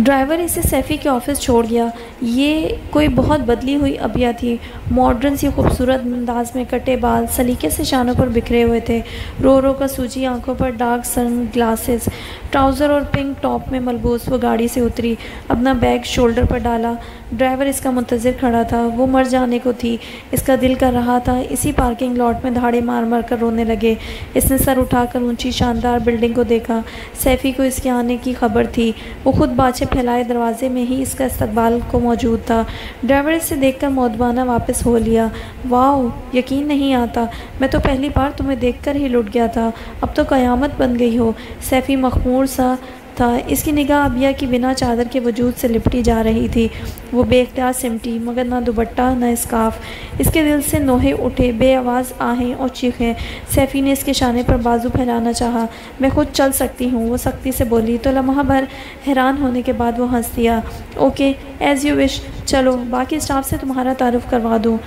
ड्राइवर इसे सैफ़ी के ऑफ़िस छोड़ गया। ये कोई बहुत बदली हुई अबिया थी। मॉडर्न सी खूबसूरत अंदाज में कटे बाल सलीके से शानों पर बिखरे हुए थे। रो रो का सूजी आँखों पर डार्क सन ग्लासेस। ट्राउज़र और पिंक टॉप में मलबूस वो गाड़ी से उतरी, अपना बैग शोल्डर पर डाला। ड्राइवर इसका मुंतज़र खड़ा था, वो मर जाने को थी। इसका दिल कर रहा था, इसी पार्किंग लॉट में धाड़े मार मार कर रोने लगे। इसने सर उठाकर ऊँची शानदार बिल्डिंग को देखा। सैफ़ी को इसके आने की खबर थी। वो खुद बाछे फैलाए दरवाजे में ही इसका इस्तकबाल को मौजूद था। ड्राइवर इसे देखकर मौतबाना वापस हो लिया। वाह यकीन नहीं आता। मैं तो पहली बार तुम्हें देखकर ही लुट गया था। अब तो क़यामत बन गई हो। सैफ़ी मखमूर सा था। इसकी निगाह अबिया की बिना चादर के वजूद से लिपटी जा रही थी। वो बेख्तियार सिमटी, मगर ना दुबट्टा, ना स्काफ इसके दिल से नोहे उठे बे आवाज़ आहें और चीखें। सैफ़ी ने इसके शाने पर बाजू फैलाना चाहा। मैं खुद चल सकती हूँ, वो सख्ती से बोली। तो लम्हा भर हैरान होने के बाद वो हंस दिया। ओके एज़ यू विश चलो, बाकी स्टाफ से तुम्हारा तारुफ करवा दूँ।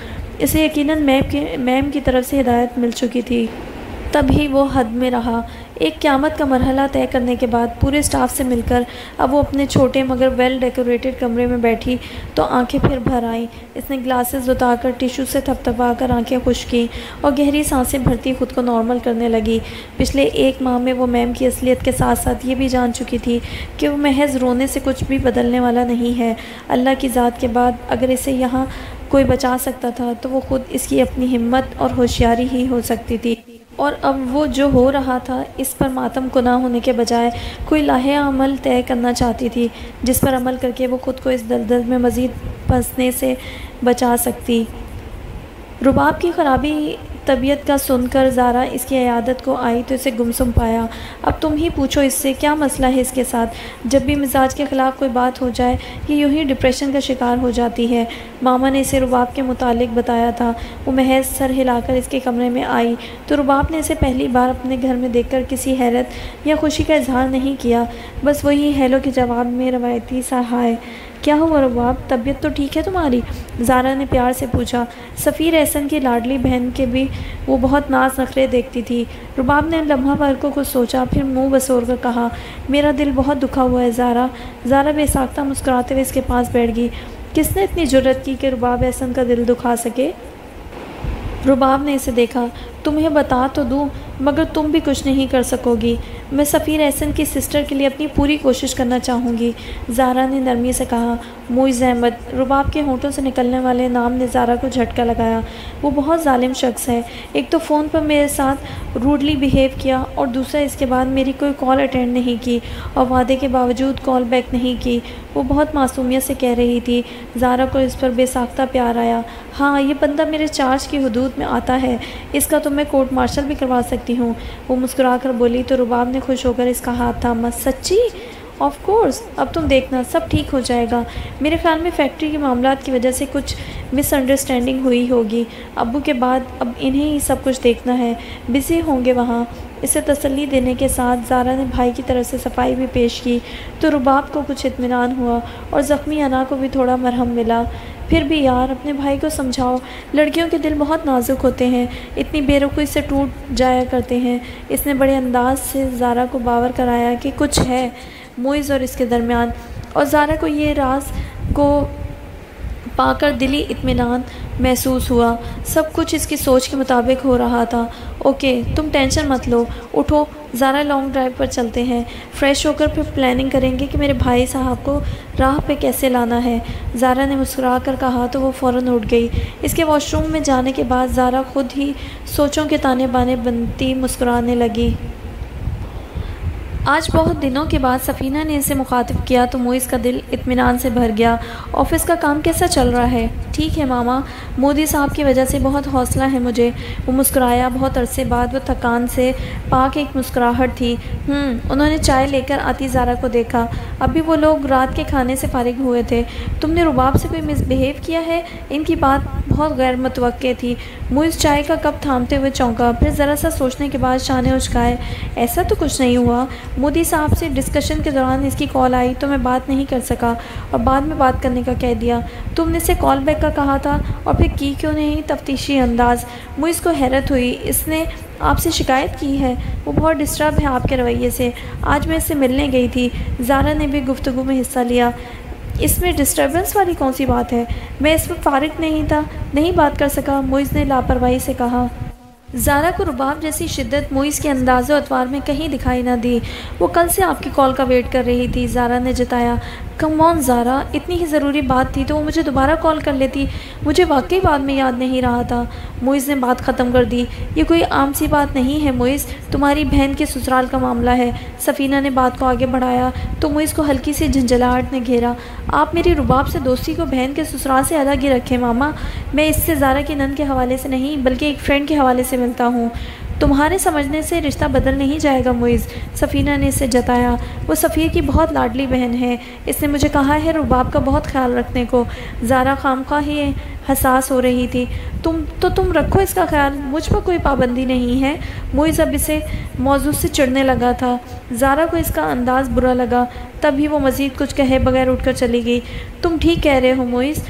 इसे यकीनन मैम के, मैम की तरफ़ से हिदायत मिल चुकी थी। तभी वो हद में रहा। एक क़्यामत का मरहला तय करने के बाद पूरे स्टाफ से मिलकर अब वो अपने छोटे मगर वेल डेकोरेटेड कमरे में बैठी तो आँखें फिर भर आईं। इसने ग्लासेस उतारकर टिश्यू से थपथपा कर आँखें खुश की और गहरी साँसें भरती खुद को नॉर्मल करने लगी। पिछले एक माह में वो मैम की असलियत के साथ साथ ये भी जान चुकी थी कि वो महज रोने से कुछ भी बदलने वाला नहीं है। अल्लाह की ज़ात के बाद अगर इसे यहाँ कोई बचा सकता था तो वो खुद इसकी अपनी हिम्मत और होशियारी ही हो सकती थी। और अब वो जो हो रहा था, इस पर मातम गुनाह होने के बजाय कोई लाहे अमल तय करना चाहती थी, जिस पर अमल करके वो ख़ुद को इस दलदल में मज़ीद फंसने से बचा सकती। रुबाब की ख़राबी तबीयत का सुनकर ज़ारा इसकी अयादत को आई तो इसे गुमसुम पाया। अब तुम ही पूछो इससे क्या मसला है इसके साथ? जब भी मिजाज के ख़िलाफ़ कोई बात हो जाए, ये यूँ ही डिप्रेशन का शिकार हो जाती है। मामा ने इसे रुबाब के मुतालिक बताया था। वो महज सर हिलाकर इसके कमरे में आई। तो रुबाब ने इसे पहली बार अपने घर में देखकर किसी हैरत या खुशी का इजहार नहीं किया। बस वही हेलो के जवाब में रवायती सा हाय क्या हुआ रबाब तबीयत तो ठीक है तुम्हारी? ज़ारा ने प्यार से पूछा। सफ़ीर एहसन की लाडली बहन के भी वो बहुत नाज नखरे देखती थी। रुबाब ने लम्हा भर को कुछ सोचा, फिर मुँह बसोर कर कहा, मेरा दिल बहुत दुखा हुआ है, ज़ारा। ज़ारा बेसाख्ता मुस्कुराते हुए इसके पास बैठ गई। किसने इतनी ज़रूरत की कि रुबाब एहसन का दिल दुखा सके? रुबाब ने इसे देखा। तुम्हें बता तो दूँ, मगर तुम भी कुछ नहीं कर सकोगी। मैं सफ़ीर एहसन की सिस्टर के लिए अपनी पूरी कोशिश करना चाहूँगी। ज़ारा ने नरमी से कहा, मोइज़ अहमद, रुबाब के होठों से निकलने वाले नाम ने ज़ारा को झटका लगाया। वो बहुत ालिम शख्स है। एक तो फ़ोन पर मेरे साथ रूडली बिहेव किया और दूसरा इसके बाद मेरी कोई कॉल अटेंड नहीं की और वादे के बावजूद कॉल बैक नहीं की। वो बहुत मासूमियत से कह रही थी, ज़ारा को इस पर बेसाख्ता प्यार आया। हाँ ये बंदा मेरे चार्ज की हदूद में आता है। इसका तो मैं कोर्ट मार्शल भी करवा सकती हूँ। वो मुस्कुरा कर बोली तो रुबाब ने खुश होकर इसका हाथ थामा। सच्ची? ऑफ़ कोर्स अब तुम देखना, सब ठीक हो जाएगा। मेरे ख्याल में फैक्ट्री के मामला की वजह से कुछ मिसअंडरस्टैंडिंग हुई होगी। अबू के बाद अब इन्हें ही सब कुछ देखना है। बिज़ी होंगे वहाँ। इसे तसल्ली देने के साथ ज़ारा ने भाई की तरफ़ से सफ़ाई भी पेश की। तो रुबाब को कुछ इतमान हुआ और ज़ख्मी अना को भी थोड़ा मरहम मिला। फिर भी यार, अपने भाई को समझाओ। लड़कियों के दिल बहुत नाजुक होते हैं। इतनी बेरुखी से टूट जाया करते हैं। इसने बड़े अंदाज से ज़ारा को बावर कराया कि कुछ है मोइज़ और इसके दरमियान। और ज़ारा को ये राज को पाकर दिली इत्मीनान। महसूस हुआ। सब कुछ इसकी सोच के मुताबिक हो रहा था। ओके, तुम टेंशन मत लो। उठो, ज़रा लॉन्ग ड्राइव पर चलते हैं। फ्रेश होकर फिर प्लानिंग करेंगे कि मेरे भाई साहब को राह पे कैसे लाना है। ज़ारा ने मुस्कुरा कर कहा तो वो फ़ौर उठ गई। इसके वॉशरूम में जाने के बाद ज़ारा खुद ही सोचों के ताने बाने बनती मुस्कुराने लगी। आज बहुत दिनों के बाद सफ़ीना ने इसे मुखातिब किया तो मोइस का दिल इतमान से भर गया। ऑफ़िस का काम कैसा चल रहा है? ठीक है मामा। मोदी साहब की वजह से बहुत हौसला है मुझे। वो मुस्कुराया बहुत अरसे बाद वो थकान से पाक एक मुस्कुराहट थी। हम्म, उन्होंने चाय लेकर आती ज़ारा को देखा। अभी वो लोग रात के खाने से फारिग हुए थे। तुमने रुबाब से कोई मिसबिहेव किया है? इनकी बात बहुत गैर मतव थी। मुइस चाय का कप थामते हुए चौंका। फिर ज़रा सा सोचने के बाद शाने उचकाए। ऐसा तो कुछ नहीं हुआ। मोदी साहब से डिस्कशन के दौरान इसकी कॉल आई तो मैं बात नहीं कर सका। और बाद में बात करने का कह दिया, तुमने इसे कॉल बैक का कहा था, और फिर की क्यों नहीं? तफ्तीशी अंदाज। मुझे इसको हैरत हुई। इसने आपसे शिकायत की है। वो बहुत डिस्टर्ब है आपके रवैये से। आज मैं इससे मिलने गई थी। ज़ारा ने भी गुफ्तु में हिस्सा लिया। इसमें डिस्टर्बेंस वाली कौन सी बात है? मैं इस वक्त फारिग नहीं था, नहीं बात कर सका। मोइज़ ने लापरवाही से कहा ज़ारा को रुबाब जैसी शिद्दत मोइस के अंदाज़ो अतवार में कहीं दिखाई ना दी। वो कल से आपकी कॉल का वेट कर रही थी। ज़ारा ने जताया कम ऑन ज़ारा इतनी ही ज़रूरी बात थी तो वो मुझे दोबारा कॉल कर लेती। मुझे वाकई बाद में याद नहीं रहा था। मोइज़ ने बात ख़त्म कर दी। ये कोई आम सी बात नहीं है, मोइज़। तुम्हारी बहन के ससुराल का मामला है। सफ़ीना ने बात को आगे बढ़ाया तो मोइज़ को हल्की सी झंझलाहट ने घेरा। आप मेरी रुबाब से दोस्ती को बहन के ससुराल से अलग ही रखें, मामा। मैं इससे ज़ारा की नंद के हवाले से नहीं, बल्कि एक फ्रेंड के हवाले से मिलता हूँ। तुम्हारे समझने से रिश्ता बदल नहीं जाएगा मुइज़। सफ़ीना ने इसे जताया। वो सफ़ीर की बहुत लाडली बहन है। इसने मुझे कहा है रुबाब का बहुत ख्याल रखने को। ज़ारा खाम खा ही हसास हो रही थी। तुम तो तुम रखो इसका ख्याल। मुझ पर कोई पाबंदी नहीं है। मुइज़ अब इसे मौजू से चिढ़ने लगा था। ज़ारा को इसका अंदाज़ बुरा लगा। तभी वो मज़ीद कुछ कहे बगैर उठकर चली गई। तुम ठीक कह रहे हो मुइज़।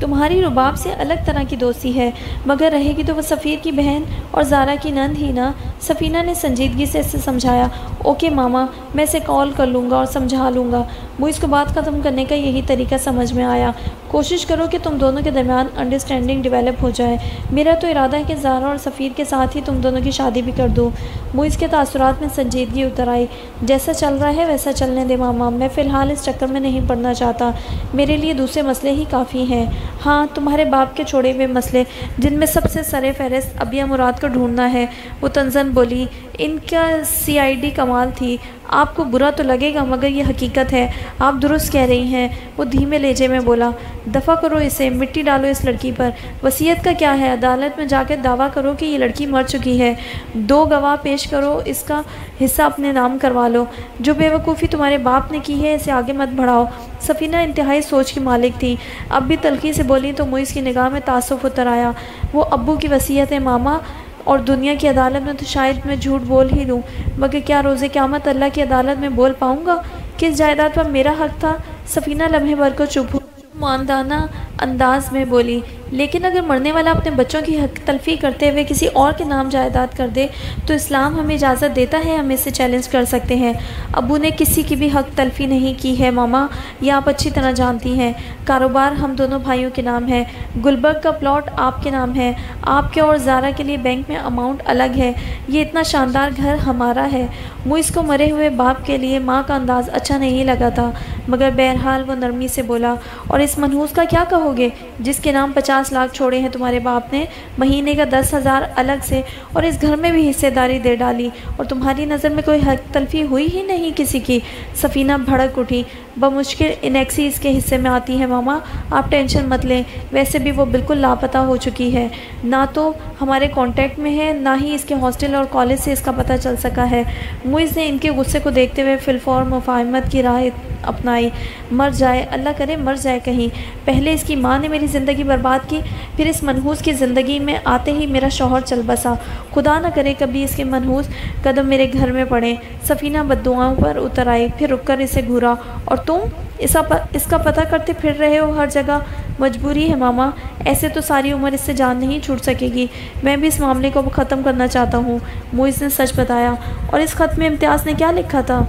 तुम्हारी रुबाब से अलग तरह की दोस्ती है। मगर रहेगी तो वह सफ़ीर की बहन और ज़ारा की नंद ही ना। सफ़ीना ने संजीदगी से इसे समझाया, ओके मामा, मैं इसे कॉल कर लूँगा और समझा लूँगा। वो इसको बात ख़त्म करने का यही तरीका समझ में आया। कोशिश करो कि तुम दोनों के दरमियान अंडरस्टैंडिंग डेवलप हो जाए। मेरा तो इरादा है कि ज़ारा और सफ़ीर के साथ ही तुम दोनों की शादी भी कर दूँ। मुइज़ के तासरात में संजीदगी उतर आई। जैसा चल रहा है वैसा चलने दे मामा। मैं फ़िलहाल इस चक्कर में नहीं पड़ना चाहता। मेरे लिए दूसरे मसले ही काफ़ी हैं। हाँ तुम्हारे बाप के छोड़े हुए मसले, जिनमें सबसे सर फहरिस्त अबिया मुराद को ढूंढना है, वो तंजन बोली, इनका सीआईडी कमाल थी। आपको बुरा तो लगेगा, मगर ये हकीकत है। आप दुरुस्त कह रही हैं। वो धीमे लेजे में बोला, दफ़ा करो इसे, मिट्टी डालो इस लड़की पर। वसीयत का क्या है? अदालत में जाकर दावा करो कि ये लड़की मर चुकी है। दो गवाह पेश करो, इसका हिस्सा अपने नाम करवा लो। जो बेवकूफ़ी तुम्हारे बाप ने की है, इसे आगे मत बढ़ाओ। सफ़ीना इंतहाई सोच की मालिक थी। अब भी तलखी से बोली तो मुइस की निगाह में तासुफ उतर आया। वो अब्बू की वसीयत है, मामा। और दुनिया की अदालत में तो शायद मैं झूठ बोल ही दूँ, मगर क्या रोज़े क़्यामत अल्लाह की अदालत में बोल पाऊँगा? किस जायदाद पर मेरा हक था? सफ़ीना लम्हे भर को चुप मानदाना अंदाज में बोली, लेकिन अगर मरने वाला अपने बच्चों की हक, तलफी करते हुए किसी और के नाम जायदाद कर दे तो इस्लाम हमें इजाज़त देता है, हम इसे चैलेंज कर सकते हैं। अबू ने किसी की भी हक, तलफी नहीं की है, मामा यह आप अच्छी तरह जानती हैं। कारोबार हम दोनों भाइयों के नाम है। गुलबर्ग का प्लॉट आपके नाम है। आपके और ज़ारा के लिए बैंक में अमाउंट अलग है। ये इतना शानदार घर हमारा है। मुझ को मरे हुए बाप के लिए माँ का अंदाज़ अच्छा नहीं लगा था। मगर बहरहाल वो नरमी से बोला, और इस मनहूस का क्या कहोगे? जिसके नाम पचास लाख छोड़े हैं तुम्हारे बाप ने, महीने का दस हज़ार अलग से, और इस घर में भी हिस्सेदारी दे डाली, और तुम्हारी नज़र में कोई हक तलफी हुई ही नहीं किसी की। सफ़ीना भड़क उठी। बमुश्किल इनेक्सी इसके हिस्से में आती है, मामा। आप टेंशन मत लें। वैसे भी वो बिल्कुल लापता हो चुकी है। ना तो हमारे कांटेक्ट में है, ना ही इसके हॉस्टल और कॉलेज से इसका पता चल सका है। मुइज़ ने इनके गुस्से को देखते हुए फिलफौर मुफाहमत की राह अपनाई। मर जाए, अल्लाह करे मर जाए कहीं। पहले इसकी माँ ने मेरी ज़िंदगी बर्बाद की, फिर इस मनहूस की ज़िंदगी में आते ही मेरा शोहर चल बसा। खुदा ना करे कभी इसके मनहूस कदम मेरे घर में पड़े। सफ़ीना बदुआओं पर उतर आई, फिर रुक कर इसे घूरा और तुम इसका इसका पता करते फिर रहे हो हर जगह। मजबूरी है मामा। ऐसे तो सारी उम्र इससे जान नहीं छूट सकेगी। मैं भी इस मामले को ख़त्म करना चाहता हूँ मुइज़ ने सच बताया। और इस ख़त में इम्तियाज़ ने क्या लिखा था?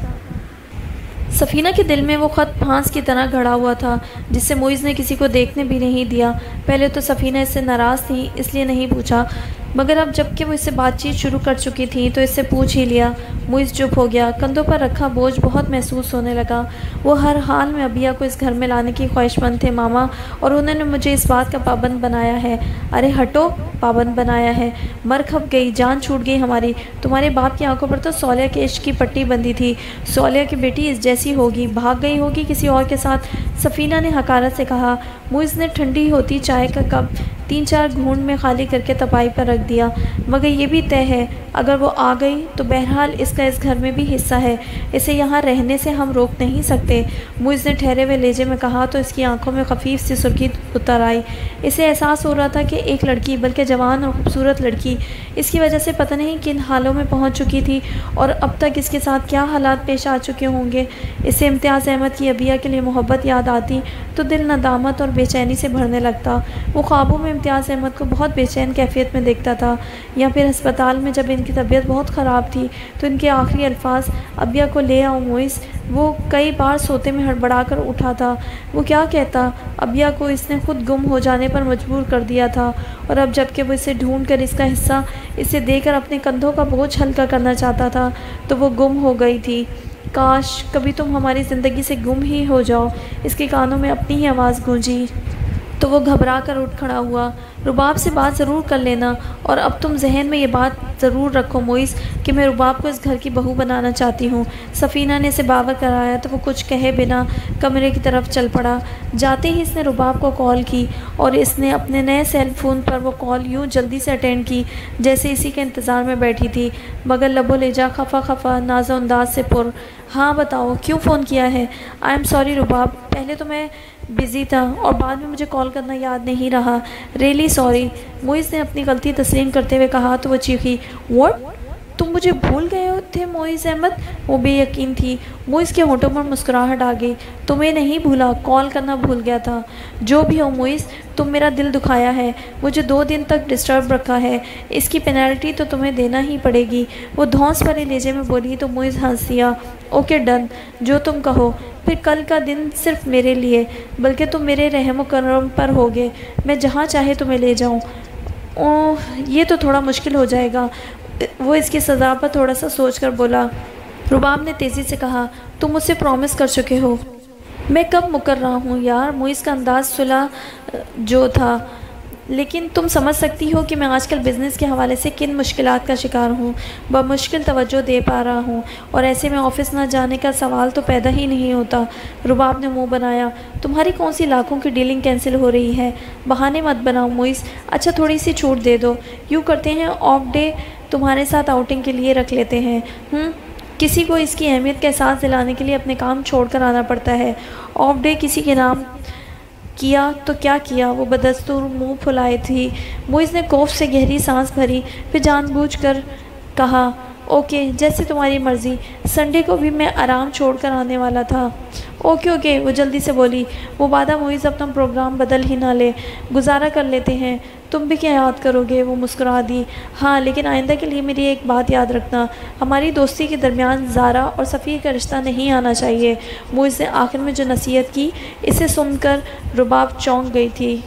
सफ़ीना के दिल में वो ख़त फांस की तरह घड़ा हुआ था, जिससे मोइज़ ने किसी को देखने भी नहीं दिया। पहले तो सफ़ीना इससे नाराज़ थी, इसलिए नहीं पूछा। मगर अब जबकि वो इससे बातचीत शुरू कर चुकी थी तो इससे पूछ ही लिया मुइज़ चुप हो गया। कंधों पर रखा बोझ बहुत महसूस होने लगा। वो हर हाल में अबिया को इस घर में लाने की ख्वाहिशमंद थे, मामा, और उन्होंने मुझे इस बात का पाबंद बनाया है। अरे हटो, पाबंद बनाया है। मर खप गई, जान छूट गई हमारी। तुम्हारे बाप की आँखों पर तो सोलिया के इश्क की पट्टी बंधी थी। सोलिया की बेटी इस जैसी होगी, भाग गई होगी किसी और के साथ? सफ़ीना ने हकारत से कहा मुइज़ ने ठंडी होती चाय का कप तीन चार घूंड में खाली करके तपाई पर रख दिया। मगर ये भी तय है, अगर वो आ गई तो बहरहाल इसका इस घर में भी हिस्सा है। इसे यहाँ रहने से हम रोक नहीं सकते। मुझ ने ठहरे हुए लेजे में कहा तो इसकी आँखों में खफीफ सी सुर्खी उतर आई। इसे एहसास हो रहा था कि एक लड़की, बल्कि जवान और खूबसूरत लड़की, इसकी वजह से पता नहीं किन हालों में पहुँच चुकी थी और अब तक इसके साथ क्या हालात पेश आ चुके होंगे। इसे इम्तियाज़ अहमद की अबिया के लिए मोहब्बत याद आती तो दिल नदामत और बेचैनी से भरने लगता। वो ख्वाबों में इम्तियाज़ अहमद को बहुत बेचैन कैफियत में देखता था या फिर अस्पताल में जब इनकी तबीयत बहुत ख़राब थी तो इनके आखिरी अल्फाज, अबिया को ले आओ मोइस, वो कई बार सोते में हड़बड़ा कर उठा था। वो क्या कहता, अबिया को इसने खुद गुम हो जाने पर मजबूर कर दिया था और अब जबकि वो इसे ढूंढ कर इसका हिस्सा, इसे देकर अपने कंधों का बोझ हल्का करना चाहता था तो वो गुम हो गई थी। काश कभी तुम हमारी ज़िंदगी से गुम ही हो जाओ, इसके कानों में अपनी ही आवाज़ गूंजी। तो वो घबरा कर उठ खड़ा हुआ, रुबाब से बात ज़रूर कर लेना और अब तुम जहन में ये बात ज़रूर रखो मोइस कि मैं रुबाब को इस घर की बहू बनाना चाहती हूँ। सफ़ीना ने इसे बावर कराया तो वो कुछ कहे बिना कमरे की तरफ़ चल पड़ा। जाते ही इसने रुबाब को कॉल की और इसने अपने नए सेल फ़ोन पर वो कॉल यूँ जल्दी से अटेंड की जैसे इसी के इंतज़ार में बैठी थी। मगर लबो लेजा खफा खफा नाजो अंदाज से पुर हाँ बताओ, क्यों फ़ोन किया है? आई एम सॉरी रुबाब, पहले तो मैं बिज़ी था और बाद में मुझे कॉल करना याद नहीं रहा। रियली सॉरी मोइस ने अपनी गलती तस्लीम करते हुए कहा तो वो चीखी व्हाट तुम मुझे भूल गए थे मोइस अहमद? वो बेयकीन थी। मोइस के होठों पर मुस्कुराहट आ गई। तुम्हें नहीं भूला, कॉल करना भूल गया था। जो भी हो मोइस तुम मेरा दिल दुखाया है। मुझे दो दिन तक डिस्टर्ब रखा है। इसकी पेनल्टी तो तुम्हें देना ही पड़ेगी। वो धौंस भरे लेजे में बोली तो मोइस हंस दिया। Okay, done. जो तुम कहो। फिर कल का दिन सिर्फ़ मेरे लिए, बल्कि तुम मेरे रहम करम पर होगे। मैं जहाँ चाहे तुम्हें ले जाऊँ। ओह, ये तो थोड़ा मुश्किल हो जाएगा। वो इसकी सज़ा पर थोड़ा सा सोच कर बोला, रुबाब ने तेज़ी से कहा, तुम मुझसे प्रॉमिस कर चुके हो। मैं कब मुकर रहा हूँ यार? मुइस का अंदाज़ सुलह, जो था। लेकिन तुम समझ सकती हो कि मैं आजकल बिज़नेस के हवाले से किन मुश्किल का शिकार हूँ ब मुश्किल तवज्जो दे पा रहा हूँ। और ऐसे में ऑफ़िस ना जाने का सवाल तो पैदा ही नहीं होता। रुबाब ने मुँह बनाया, तुम्हारी कौन सी लाखों की डीलिंग कैंसिल हो रही है? बहाने मत बनाओ मुइस। अच्छा थोड़ी सी छूट दे दो। यूँ करते हैं ऑफ़ डे तुम्हारे साथ आउटिंग के लिए रख लेते हैं। हुँ? किसी को इसकी अहमियत का एहसास दिलाने के लिए अपने काम छोड़कर आना पड़ता है। ऑफ़ डे किसी के नाम किया तो क्या किया? वो बदस्तूर मुँह फुलाए थी। वो ने कोफ से गहरी सांस भरी, फिर जानबूझकर कहा ओके, जैसे तुम्हारी मर्ज़ी। संडे को भी मैं आराम छोड़कर आने वाला था। ओके ओके, वो जल्दी से बोली, वो वादा मुइज़ अपना प्रोग्राम बदल ही ना ले। गुजारा कर लेते हैं। तुम भी क्या याद करोगे? वो मुस्कुरा दी। हाँ लेकिन आइंदा के लिए मेरी एक बात याद रखना। हमारी दोस्ती के दरमियान ज़ारा और सफ़ी का रिश्ता नहीं आना चाहिए। मुइज़ ने आखिर में जो नसीहत की, इसे सुनकर रुबाब चौंक गई थी।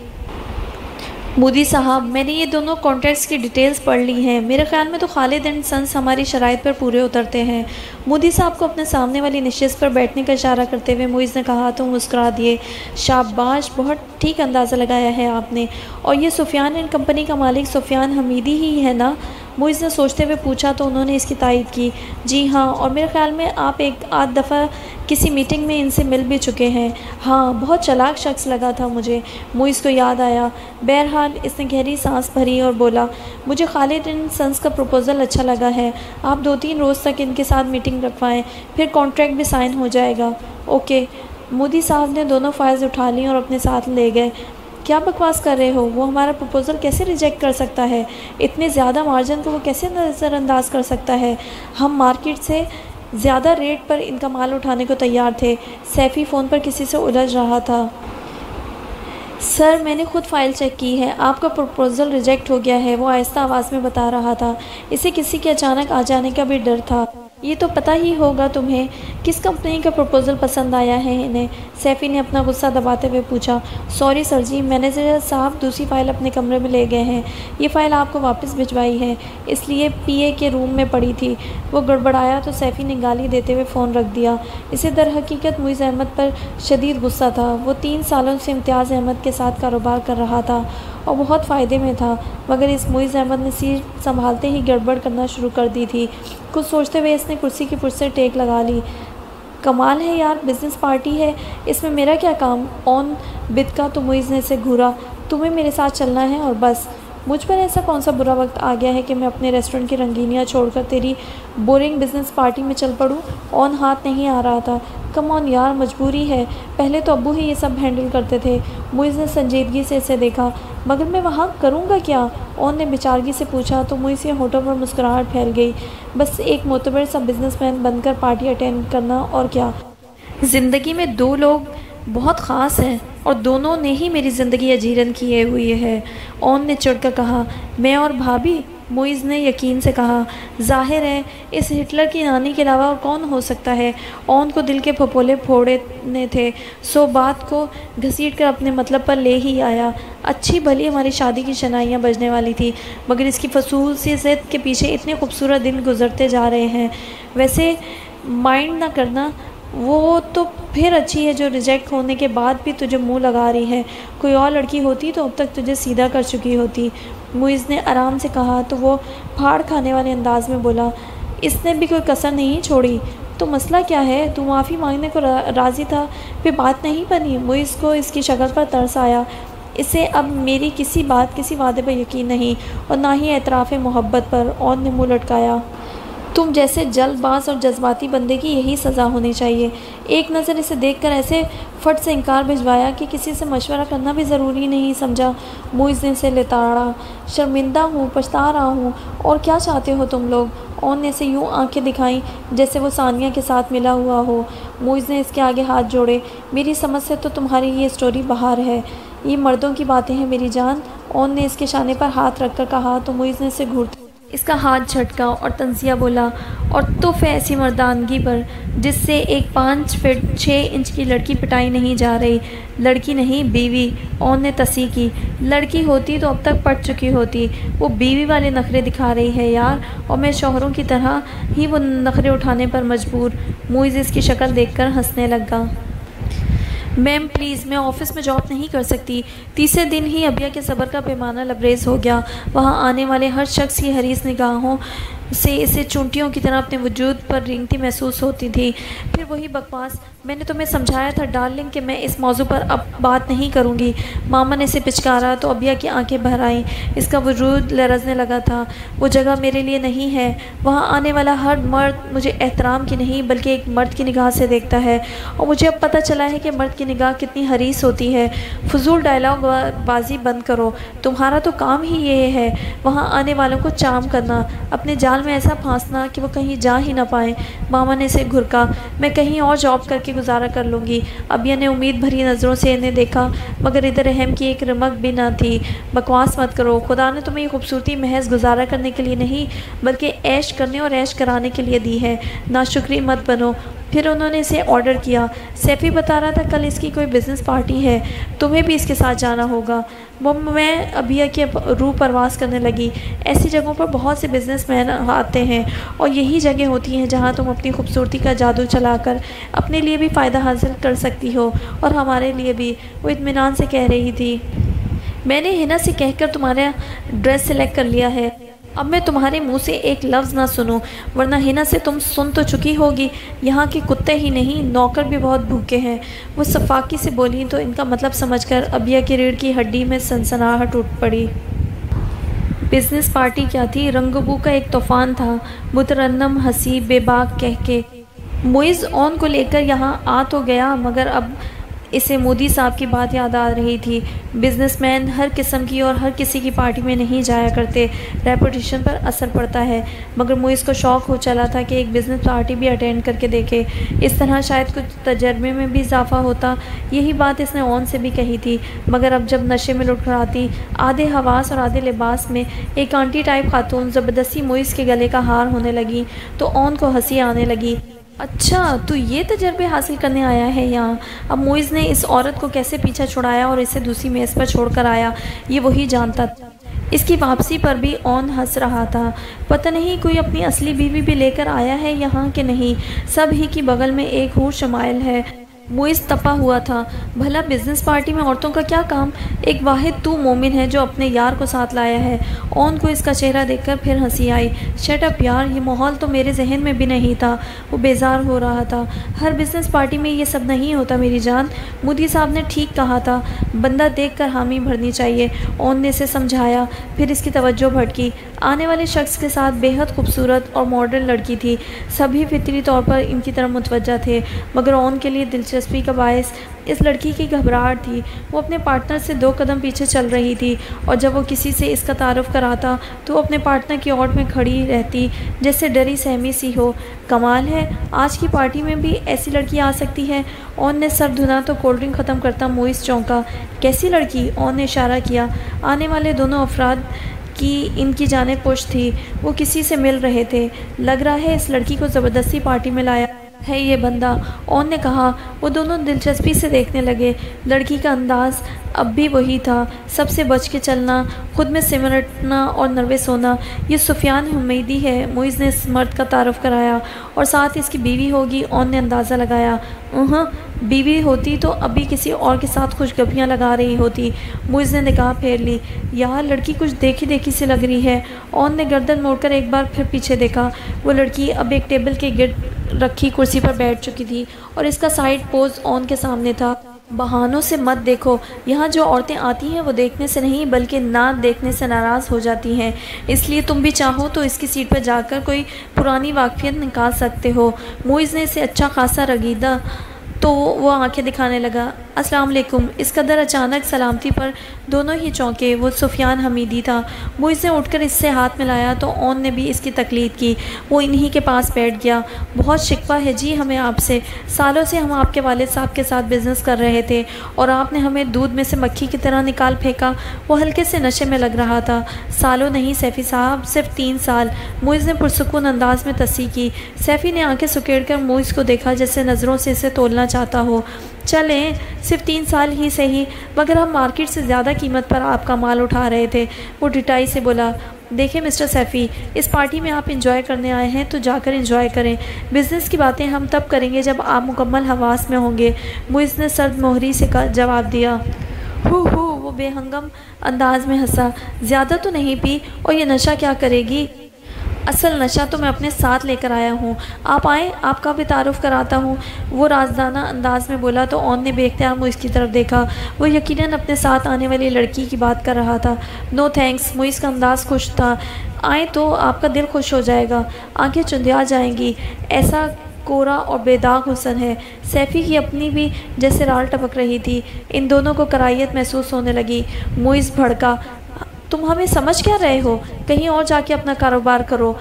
मोदी साहब, मैंने ये दोनों कॉन्ट्रैक्ट्स की डिटेल्स पढ़ ली हैं। मेरे ख्याल में तो खालिद एंड सन्स हमारी शराइ पर पूरे उतरते हैं। मोदी साहब को अपने सामने वाली निश्चित पर बैठने का इशारा करते हुए मोइज़ ने कहा तो मुस्करा दिए। शाबाश, बहुत ठीक अंदाज़ा लगाया है आपने। और ये सुफियान एंड कंपनी का मालिक सुफियान हमीदी ही है ना? मुइज़ ने सोचते हुए पूछा तो उन्होंने इसकी तायद की। जी हाँ और मेरे ख्याल में आप एक आध दफ़ा किसी मीटिंग में इनसे मिल भी चुके हैं। हाँ बहुत चलाक शख्स लगा था मुझे। मुइज़ को याद आया। बहरहाल, इसने गहरी सांस भरी और बोला, मुझे खालिद इन सन्स का प्रपोज़ल अच्छा लगा है। आप दो तीन रोज़ तक इनके साथ मीटिंग रखवाएँ, फिर कॉन्ट्रैक्ट भी साइन हो जाएगा। ओके। मोदी साहब ने दोनों फाइल्स उठा ली और अपने साथ ले गए। क्या बकवास कर रहे हो? वो हमारा प्रपोज़ल कैसे रिजेक्ट कर सकता है? इतने ज़्यादा मार्जिन को वो कैसे नज़रअंदाज कर सकता है? हम मार्केट से ज़्यादा रेट पर इनका माल उठाने को तैयार थे। सैफ़ी फ़ोन पर किसी से उलझ रहा था। सर, मैंने खुद फ़ाइल चेक की है। आपका प्रपोज़ल रिजेक्ट हो गया है। वो आहिस्ता आवाज़ में बता रहा था। इसे किसी के अचानक आ जाने का भी डर था। ये तो पता ही होगा तुम्हें, किस कंपनी का प्रपोज़ल पसंद आया है इन्हें? सैफ़ी ने अपना गुस्सा दबाते हुए पूछा सॉरी सर जी मैनेजर साहब दूसरी फ़ाइल अपने कमरे में ले गए हैं। ये फ़ाइल आपको वापस भिजवाई है, इसलिए पीए के रूम में पड़ी थी। वो गड़बड़ाया तो सैफ़ी ने गाली देते हुए फ़ोन रख दिया। इसे दर हकीकत मुइज़ अहमद पर शदीद गुस्सा था। वो तीन सालों से इम्तियाज़ अहमद के साथ कारोबार कर रहा था। और बहुत फ़ायदे में था। मगर इस मुइज़ अहमद ने सीट संभालते ही गड़बड़ करना शुरू कर दी थी। कुछ सोचते हुए इसने कुर्सी की पुरसे टेक लगा ली। कमाल है यार, बिज़नेस पार्टी है। इसमें मेरा क्या काम? ऑन बिद का तो मुइज़ ने इसे घूरा। तुम्हें मेरे साथ चलना है और बस। मुझ पर ऐसा कौन सा बुरा वक्त आ गया है कि मैं अपने रेस्टोरेंट की रंगीनियाँ छोड़कर तेरी बोरिंग बिज़नेस पार्टी में चल पड़ूँ? ऑन हाथ नहीं आ रहा था। कम ऑन यार, मजबूरी है। पहले तो अबू ही ये सब हैंडल करते थे। मुइज़ ने संजीदगी से इसे देखा। मगर मैं वहाँ करूँगा क्या? ओन ने बेचारगी से पूछा तो मुई से होटल पर मुस्कुराहट फैल गई। बस एक मोतबर सा बिजनेसमैन बनकर पार्टी अटेंड करना और क्या? ज़िंदगी में दो लोग बहुत ख़ास हैं और दोनों ने ही मेरी ज़िंदगी अजीरन किए हुए है। ओन ने चढ़कर कहा, मैं और भाभी मोइज़ ने यकीन से कहा, ज़ाहिर है, इस हिटलर की नानी के अलावा और कौन हो सकता है? ओन को दिल के फपोले फोड़े थे, सो बात को घसीट कर अपने मतलब पर ले ही आया। अच्छी भली हमारी शादी की शनाइयाँ बजने वाली थी, मगर इसकी फसूल सी के पीछे इतने खूबसूरत दिन गुजरते जा रहे हैं। वैसे माइंड ना करना, वो तो फिर अच्छी है जो रिजेक्ट होने के बाद भी तुझे मुँह लगा रही है। कोई और लड़की होती तो अब तक तुझे सीधा कर चुकी होती। मुइज़ ने आराम से कहा तो वो फाड़ खाने वाले अंदाज में बोला, इसने भी कोई कसर नहीं छोड़ी। तो मसला क्या है? तू माफ़ी मांगने को राज़ी था, फिर बात नहीं बनी। मुइज़ को इसकी शक्ल पर तरस आया। इसे अब मेरी किसी बात, किसी वादे पर यकीन नहीं, और ना ही एतराफ़ मोहब्बत पर और ने मुँह लटकाया। तुम जैसे जल्दबाज और जज्बाती बंदे की यही सज़ा होनी चाहिए। एक नज़र इसे देखकर ऐसे फट से इनकार भिजवाया कि किसी से मशवरा करना भी ज़रूरी नहीं, समझा? मुझ दिन से लेताड़ा शर्मिंदा हूँ, पछता रहा हूँ। और क्या चाहते हो तुम लोग? ओन ने से यूँ आँखें दिखाई, जैसे वो सानिया के साथ मिला हुआ हो। मुइज़ ने इसके आगे हाथ जोड़े। मेरी समझ से तो तुम्हारी ये स्टोरी बाहर है। ये मर्दों की बातें हैं मेरी जान। ओन ने इसके शाने पर हाथ रखकर कहा तो मुइज़ ने इसे घूरते इसका हाथ झटका और तंजिया बोला, और तुफ है ऐसी मर्दानगी पर, जिससे एक पाँच फिट छः इंच की लड़की पिटाई नहीं जा रही, लड़की नहीं, बीवी, और ने तसी की। लड़की होती तो अब तक पट चुकी होती। वो बीवी वाले नखरे दिखा रही है यार, और मैं शोहरों की तरह ही वो नखरे उठाने पर मजबूर। मुइज़ इसकी शक्ल देखकर हंसने लगा मैम प्लीज़ मैं ऑफ़िस में जॉब नहीं कर सकती। तीसरे दिन ही अबिया के सबर का पैमाना लबरेज़ हो गया। वहाँ आने वाले हर शख्स की हरीस निगाहों से इसे चूंटियों की तरह अपने वजूद पर रिंगती महसूस होती थी। फिर वही बकवास, मैंने तुम्हें समझाया था डार्लिंग कि मैं इस मौजू पर अब बात नहीं करूँगी। मामा ने इसे पिचकारा तो अबिया की आँखें भर आईं इसका वजूद लरजने लगा था, वो जगह मेरे लिए नहीं है। वहाँ आने वाला हर मर्द मुझे एहतराम की नहीं, बल्कि एक मर्द की निगाह से देखता है। और मुझे अब पता चला है कि मर्द की निगाह कितनी हरीस होती है। फजूल डायलॉग बाजी बंद करो। तुम्हारा तो काम ही ये है, वहाँ आने वालों को चाम करना। अपने जाल में ऐसा फांसना कि वो कहीं जा ही ना पाए। मामा ने इसे घुरका मैं कहीं और जॉब करके गुजारा कर लूँगी। अबिया ने उम्मीद भरी नज़रों से इन्हें देखा, मगर इधर रहम की एक रमक भी ना थी। बकवास मत करो, खुदा ने तुम्हें ये खूबसूरती महज गुजारा करने के लिए नहीं, बल्कि ऐश करने और ऐश कराने के लिए दी है। ना शुक्री मत बनो। फिर उन्होंने इसे ऑर्डर किया। सैफ़ी बता रहा था, कल इसकी कोई बिज़नेस पार्टी है, तुम्हें भी इसके साथ जाना होगा। वो मैं अभिया के रू प्रवास करने लगी। ऐसी जगहों पर बहुत से बिजनेसमैन आते हैं और यही जगह होती हैं जहाँ तुम अपनी खूबसूरती का जादू चलाकर अपने लिए भी फ़ायदा हासिल कर सकती हो और हमारे लिए भी, वो इतमान से कह रही थी। मैंने हिना से कहकर तुम्हारा ड्रेस सेलेक्ट कर लिया है। अब मैं तुम्हारे मुँह से एक लफ्ज़ ना सुनूं, वरना हिना से तुम सुन तो चुकी होगी। यहाँ के कुत्ते ही नहीं, नौकर भी बहुत भूखे हैं। वो सफाकी से बोली तो इनका मतलब समझकर अबिया की रीढ़ की हड्डी में सनसनाहट टूट पड़ी। बिज़नेस पार्टी क्या थी? रंगबू का एक तूफ़ान था, मुतरन्नम हँसी बेबाक कह के। मुइज़ ओन को लेकर यहाँ आ तो गया, मगर अब इसे मोदी साहब की बात याद आ रही थी। बिजनेसमैन हर किस्म की और हर किसी की पार्टी में नहीं जाया करते। रेपुटेशन पर असर पड़ता है। मगर मुझे को शौक़ हो चला था कि एक बिज़नेस पार्टी भी अटेंड करके देखे। इस तरह शायद कुछ तजर्बे में भी इजाफा होता। यही बात इसने ओन से भी कही थी। मगर अब जब नशे में लुट आती, आधे हवास और आधे लिबास में एक आंटी टाइप खातून ज़बरदस्ती मुइस के गले का हार होने लगी तो ओन को हँसी आने लगी। अच्छा तो ये तजर्बे हासिल करने आया है यहाँ अब मोइज़ ने इस औरत को कैसे पीछा छुड़ाया और इसे दूसरी मेज़ पर छोड़कर आया? ये वही जानता था। इसकी वापसी पर भी ऑन हंस रहा था। पता नहीं कोई अपनी असली बीवी भी लेकर आया है यहाँ के नहीं। सब ही की बगल में एक हूर शमाइल है। मुइस तपा हुआ था। भला बिज़नेस पार्टी में औरतों का क्या काम? एक वाहिद तू मोमिन है जो अपने यार को साथ लाया है। ओन को इसका चेहरा देखकर फिर हँसी आई। शटअप यार, ये माहौल तो मेरे जहन में भी नहीं था। वो बेजार हो रहा था। हर बिज़नेस पार्टी में ये सब नहीं होता मेरी जान। मोदी साहब ने ठीक कहा था। बंदा देख कर हामी भरनी चाहिए। ओन ने इसे समझाया। फिर इसकी तवज्जो भटकी। आने वाले शख्स के साथ बेहद खूबसूरत और मॉडर्न लड़की थी। सभी फितरी तौर पर इनकी तरफ़ मुतवजा थे, मगर ओन के लिए दिलचस्पी का बायस इस लड़की की घबराहट थी। वो अपने पार्टनर से दो कदम पीछे चल रही थी और जब वो किसी से इसका तारफ़ कराता तो वो अपने पार्टनर की ओर में खड़ी रहती, जैसे डरी सहमी सी हो। कमाल है, आज की पार्टी में भी ऐसी लड़की आ सकती है। ओन ने सर धुना तो कोल्ड ड्रिंक ख़त्म करता मोइस चौंका। कैसी लड़की? ओन ने इशारा किया। आने वाले दोनों अफराद कि इनकी जाने पुश थी, वो किसी से मिल रहे थे। लग रहा है इस लड़की को ज़बरदस्ती पार्टी में लाया है ये बंदा। ओन ने कहा, वो दोनों दिलचस्पी से देखने लगे। लड़की का अंदाज अब भी वही था। सबसे बच के चलना, खुद में सिमरटना और नर्वस होना, ये सुफियान हमैदी है। मोइज़ ने इस मर्द का तारफ़ कराया और साथ इसकी बीवी होगी, ओन ने अंदाज़ा लगाया। बीवी होती तो अभी किसी और के साथ खुशगपियाँ लगा रही होती। मुइज़ ने निकाह फेर ली। यार लड़की कुछ देखी देखी से लग रही है। ओन ने गर्दन मोड़कर एक बार फिर पीछे देखा। वो लड़की अब एक टेबल के गिर रखी कुर्सी पर बैठ चुकी थी और इसका साइड पोज ऑन के सामने था। बहानों से मत देखो। यहाँ जो औरतें आती हैं वो देखने से नहीं, बल्कि ना देखने से नाराज़ हो जाती हैं। इसलिए तुम भी चाहो तो इसकी सीट पर जाकर कोई पुरानी वाकफियत निकाल सकते हो। मुइज़ ने इसे अच्छा खासा रगीदा तो वो आँखें दिखाने लगा। अस्सलाम वालेकुम इस कदर अचानक सलामती पर दोनों ही चौंके, वो सुफियान हमीदी था। वो इसे उठकर इससे हाथ मिलाया तो ओन ने भी इसकी तकलीद की। वो इन्हीं के पास बैठ गया। बहुत शिकवा है जी हमें आपसे। सालों से हम आपके वालिद साहब के साथ बिज़नेस कर रहे थे और आपने हमें दूध में से मक्खी की तरह निकाल फेंका। वो हल्के से नशे में लग रहा था। सालों नहीं, सैफ़ी साहब, सिर्फ़ तीन साल। मुइज़ ने पुरसकून अंदाज में तसी की। सैफ़ी ने आँखें सुकेड़ कर मुइज़ को देखा जैसे नज़रों से इसे तोलना चाहता हो। चलें, सिर्फ़ तीन साल ही सही, मगर हम मार्केट से ज़्यादा कीमत पर आपका माल उठा रहे थे, वो डिटाई से बोला देखें मिस्टर सैफ़ी, इस पार्टी में आप इंजॉय करने आए हैं तो जाकर इंजॉय करें। बिज़नेस की बातें हम तब करेंगे जब आप मुकम्मल हवास में होंगे। मुइज़ ने सर्द मोहरी से जवाब दिया, हु हु, वो बेहंगम अंदाज में हंसा, ज़्यादा तो नहीं पी, और ये नशा क्या करेगी? असल नशा तो मैं अपने साथ लेकर आया हूँ। आप आएँ, आपका भी तारुफ कराता हूँ। वो राजदाना अंदाज में बोला तो ओन ने बेख्तियार मुइस की तरफ़ देखा। वो यकीनन अपने साथ आने वाली लड़की की बात कर रहा था। नो थैंक्स मुइस का अंदाज़ खुश था। आए तो आपका दिल खुश हो जाएगा। आँखें चुंदिया जाएँगी। ऐसा कोरा और बेदाग हुसन है। सैफ़ी की अपनी भी जैसे राल टपक रही थी। इन दोनों को कराइत महसूस होने लगी। मुइस भड़का। तुम हमें समझ क्या रहे हो? कहीं और जाके अपना कारोबार करो।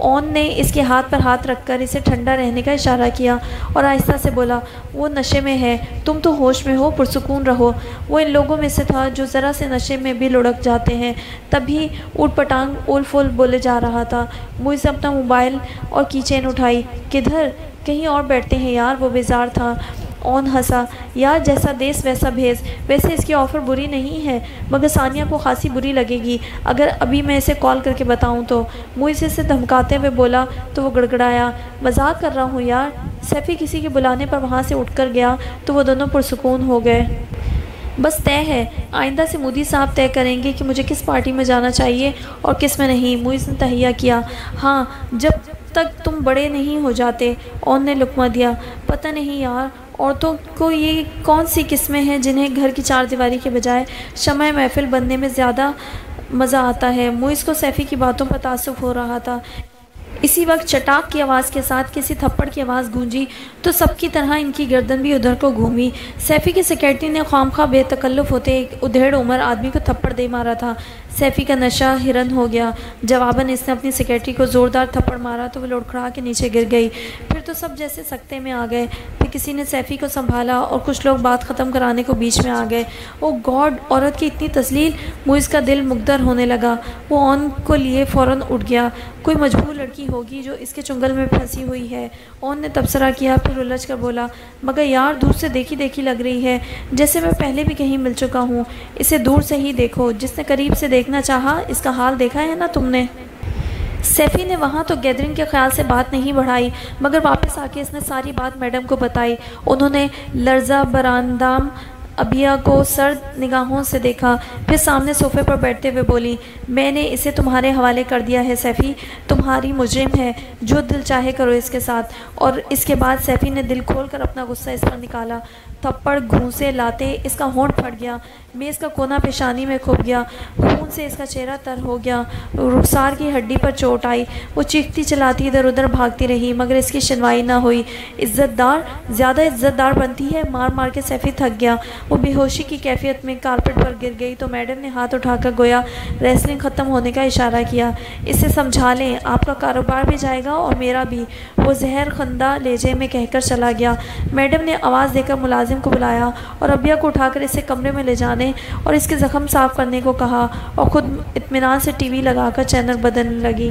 ओन ने इसके हाथ पर हाथ रखकर इसे ठंडा रहने का इशारा किया और आहिस्ता से बोला, वो नशे में है। तुम तो होश में हो, पुरसकून रहो। वो इन लोगों में से था जो ज़रा से नशे में भी लुढ़क जाते हैं। तभी ऊट पटांग उल फुल बोले जा रहा था। मुझसे अपना मोबाइल और कीचेन उठाई। किधर? कहीं और बैठते हैं यार, वो बेजार था। ओन हंसा यार जैसा देश वैसा भेज वैसे इसकी ऑफ़र बुरी नहीं है, मगर सानिया को खासी बुरी लगेगी। अगर अभी मैं इसे कॉल करके बताऊँ तो। मुझ इसे धमकाते हुए बोला तो वो गड़गड़ाया। मज़ाक कर रहा हूँ यार। सैफ़ी किसी के बुलाने पर वहाँ से उठ कर गया तो वो दोनों पुरसकून हो गए। बस तय है, आइंदा से मोदी साहब तय करेंगे कि मुझे किस पार्टी में जाना चाहिए और किसमें नहीं। मुइज़ ने तहिया किया। हाँ जब तक तुम बड़े नहीं हो जाते, ओन ने लुकमा दिया। पता नहीं यार औरतों को ये कौन सी किस्में हैं जिन्हें घर की चार दीवारी के बजाय शमय महफिल बनने में ज़्यादा मज़ा आता है? मुइस को सैफ़ी की बातों पर तासुफ हो रहा था। इसी वक्त चटाक की आवाज़ के साथ किसी थप्पड़ की आवाज़ गूंजी तो सबकी तरह इनकी गर्दन भी उधर को घूमी। सैफ़ी की सेक्रेटरी ने खाम खा बेतकल्लुफ़ होते एक उधेड़ उम्र आदमी को थप्पड़ दे मारा था। सैफ़ी का नशा हिरन हो गया। जवाबन इसने अपनी सेक्रेटरी को ज़ोरदार थप्पड़ मारा तो वो लुड़खड़ा के नीचे गिर गई। फिर तो सब जैसे सकते में आ गए। फिर किसी ने सैफ़ी को संभाला और कुछ लोग बात ख़त्म कराने को बीच में आ गए। ओ गॉड, औरत की इतनी तस्लील मुझ का दिल मुकदर होने लगा। वो ऑन को लिए फ़ौर उठ गया। कोई मजबूर लड़की होगी जो इसके चुंगल में फंसी हुई है। ओन ने तबसरा किया, फिर उलझ कर बोला, मगर यार, दूर से देखी देखी लग रही है। जैसे मैं पहले भी कहीं मिल चुका हूँ। इसे दूर से ही देखो, जिसने करीब से देखना चाहा, इसका हाल देखा है ना तुमने? सैफ़ी ने वहाँ तो गैदरिंग के ख्याल से बात नहीं बढ़ाई, मगर वापस आके इसने सारी बात मैडम को बताई। उन्होंने लर्जा बरानदाम अबिया को सर्द निगाहों से देखा, फिर सामने सोफे पर बैठते हुए बोली, मैंने इसे तुम्हारे हवाले कर दिया है सैफ़ी, तुम्हारी मुजरिम है, जो दिल चाहे करो इसके साथ। और इसके बाद सैफ़ी ने दिल खोल कर अपना गुस्सा इस पर निकाला। थप्पड़, घूसे, लाते, इसका होंठ फट गया। मेज़ का कोना पेशानी में खुब गया, खून से इसका चेहरा तर हो गया, रुखसार की हड्डी पर चोट आई, वो चीखती चलाती इधर उधर भागती रही, मगर इसकी सुनवाई ना हुई। इज़्ज़तदार, ज़्यादा इज़्ज़तदार बनती है, मार मार के सैफ़ी थक गया। वो बेहोशी की कैफियत में कारपेट पर गिर गई तो मैडम ने हाथ उठाकर गोया रेसलिंग ख़त्म होने का इशारा किया। इसे समझा लें, आपका कारोबार भी जाएगा और मेरा भी। वो जहर खंदा लेजे में कहकर चला गया। मैडम ने आवाज़ देकर मुलाजिम को बुलाया और अबिया को उठाकर इसे कमरे में ले जाने और इसके ज़ख्म साफ़ करने को कहा और ख़ुद इतमान से टीवी लगाकर चैनल बदलने लगी।